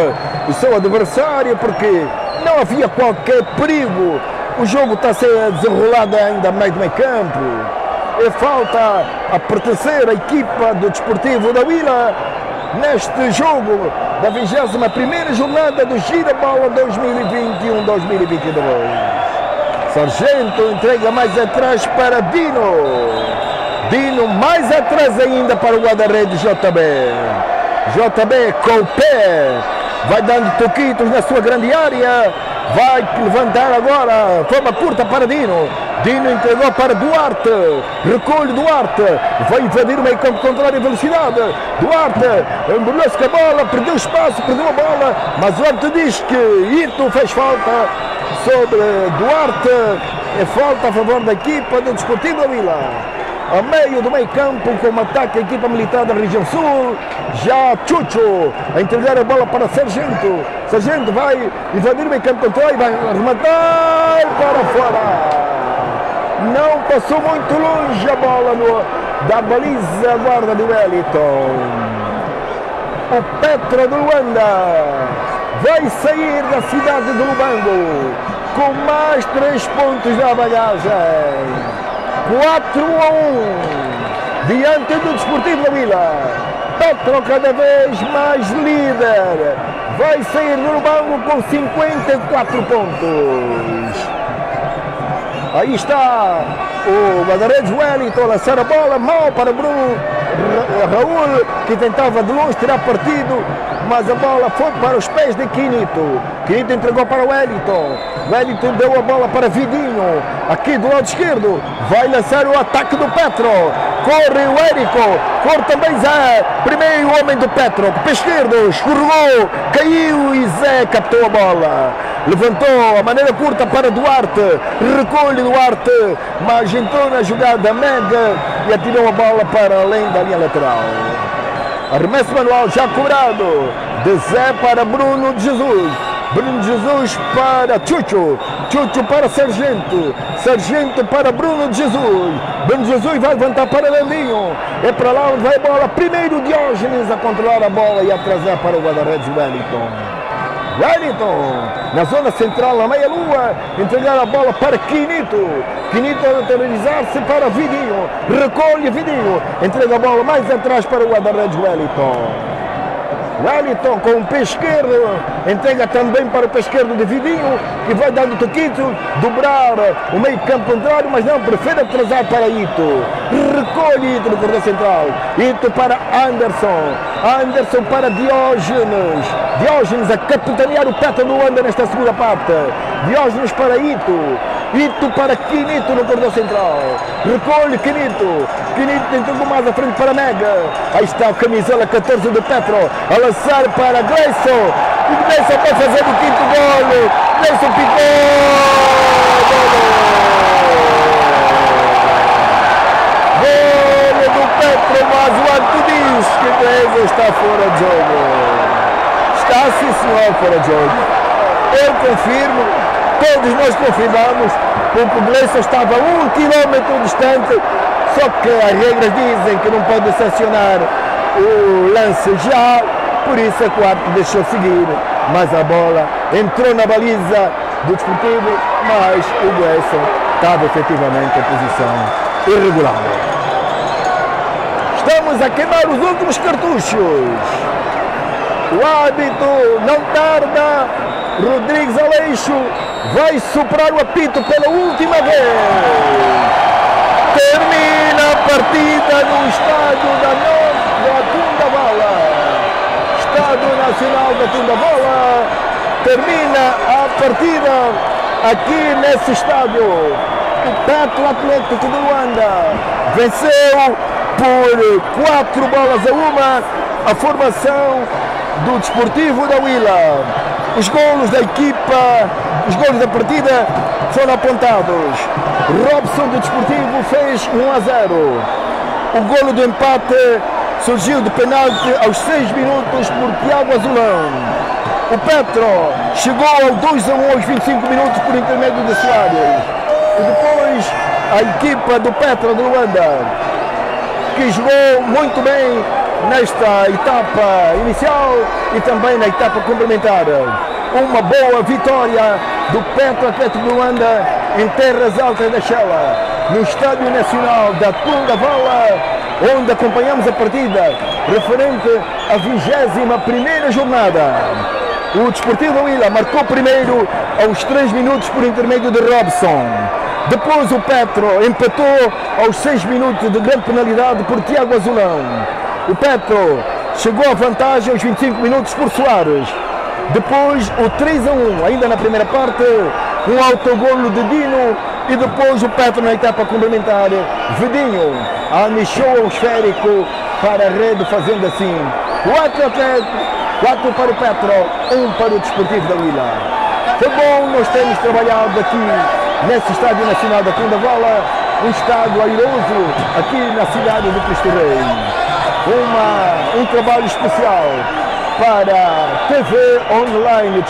o seu adversário, porque não havia qualquer perigo. O jogo está a ser desenrolado ainda meio do meio campo. E falta a pertencer à equipa do Desportivo da Vila neste jogo da 21 jornada do Gira Bola 2021-2022. Sargento entrega mais atrás para Dino. Dino mais atrás ainda para o guarda-redes JB. JB com o pé, vai dando toquitos na sua grande área, vai levantar agora, forma curta para Dino. Dino entregou para Duarte, recolhe Duarte, vai invadir o meio campo contrário em velocidade. Duarte embrulhou-se com a bola, perdeu espaço, perdeu a bola, mas Duarte diz que Ito fez falta sobre Duarte. É falta a favor da equipa do Desportivo Vila a meio do meio campo, como ataque a equipa militar da região sul. Já Chucho a entregar a bola para Sargento. Sargento vai invadir o meio campo contra e vai arrematar para fora. Não passou muito longe a bola no, da baliza guarda do Wellington. O Petra do Luanda vai sair da cidade do Lubango com mais três pontos na bagagem. 4 a 1 diante do Desportivo da Vila. Petro cada vez mais líder. Vai sair do banco com 54 pontos. Aí está o Guadaredes Wellington a lançar a bola, mal para Bruno Raul, que tentava de longe tirar partido, mas a bola foi para os pés de Quinito. Quinito entregou para Wellington. Wellington deu a bola para Vidinho, aqui do lado esquerdo. Vai lançar o ataque do Petro. Corre o Érico, corre também Zé. Primeiro homem do Petro, pé esquerdo, escorregou, caiu e Zé captou a bola. Levantou a maneira curta para Duarte, recolhe Duarte, mas entrou na jogada Mega e atirou a bola para além da linha lateral. Arremesso manual já cobrado, de Zé para Bruno Jesus. Bruno Jesus para Chucho, Chucho para Sargento, Sargento para Bruno Jesus, Bruno Jesus vai levantar para Landinho, é para lá onde vai a bola, primeiro Diógenes a controlar a bola e a trazer para o guarda-redes Wellington. Wellington, na zona central, na meia-lua, entregar a bola para Quinito. Quinito a lateralizar-se para Vidinho. Recolhe Vidinho. Entrega a bola mais atrás para o guarda-redes Wellington. Wellington com o pé esquerdo, entrega também para o pé esquerdo de Vidinho, que vai dando toquito, dobrar o meio campo contrário, mas não, prefere atrasar para Ito. Recolhe Ito no corredor central. Ito para Anderson. Anderson para Diógenes. Diógenes a capitanear o Petra do Under nesta segunda parte. Diógenes para Ito. Ito para Quinito no corredor central. Recolhe Quinito. Quinito entregou mais à frente para Mega. Aí está a camisola 14 do Petro. A lançar para Gleison. O Gleison vai fazer o quinto golo. Gleison picou. Golo do Petro, mas o Anto diz que Gleison está fora de jogo. Está sim senhor fora de jogo. Eu confirmo todos nós confirmamos, porque o Gleison estava um quilômetro distante, só que as regras dizem que não pode sancionar o lance já, por isso a quarto deixou seguir, mas a bola entrou na baliza do desportivo mas o Gleison estava efetivamente em posição irregular. Estamos a queimar os últimos cartuchos. O árbitro não tarda. Rodrigues Aleixo vai superar o apito pela última vez. Termina a partida no estádio da, da Tundavala. Estádio Nacional da Tundavala. Termina a partida aqui nesse estádio. O Petro Atlético de Luanda venceu por quatro bolas a uma a formação do Desportivo da Willa. Os golos da equipa, os golos da partida foram apontados. Robson do Desportivo fez 1 a 0. O golo do empate surgiu de penalti aos 6 minutos por Tiago Azulão. O Petro chegou ao 2 a 1 aos 25 minutos por intermédio de Soares. E depois a equipa do Petro de Luanda, que jogou muito bem nesta etapa inicial e também na etapa complementar. Uma boa vitória do Petro Atlético de Luanda em terras altas da Chela, no Estádio Nacional da Tunda Vala, onde acompanhamos a partida referente à 21 jornada. O Desportivo Willa marcou primeiro aos 3 minutos por intermédio de Robson. Depois o Petro empatou aos 6 minutos de grande penalidade por Tiago Azulão. O Petro chegou à vantagem aos 25 minutos por Soares. Depois o 3 a 1, ainda na primeira parte, um autogolo de Dino e depois o Petro na etapa complementar. Vedinho anichou o esférico para a rede, fazendo assim 4 Atlético, 4 para o Petro, 1 para o Desportivo da Vila. Foi bom nós termos trabalhado aqui nesse Estádio Nacional da Vala, um estádio airoso aqui na cidade do Cristo Rei uma, um trabalho especial para TV Online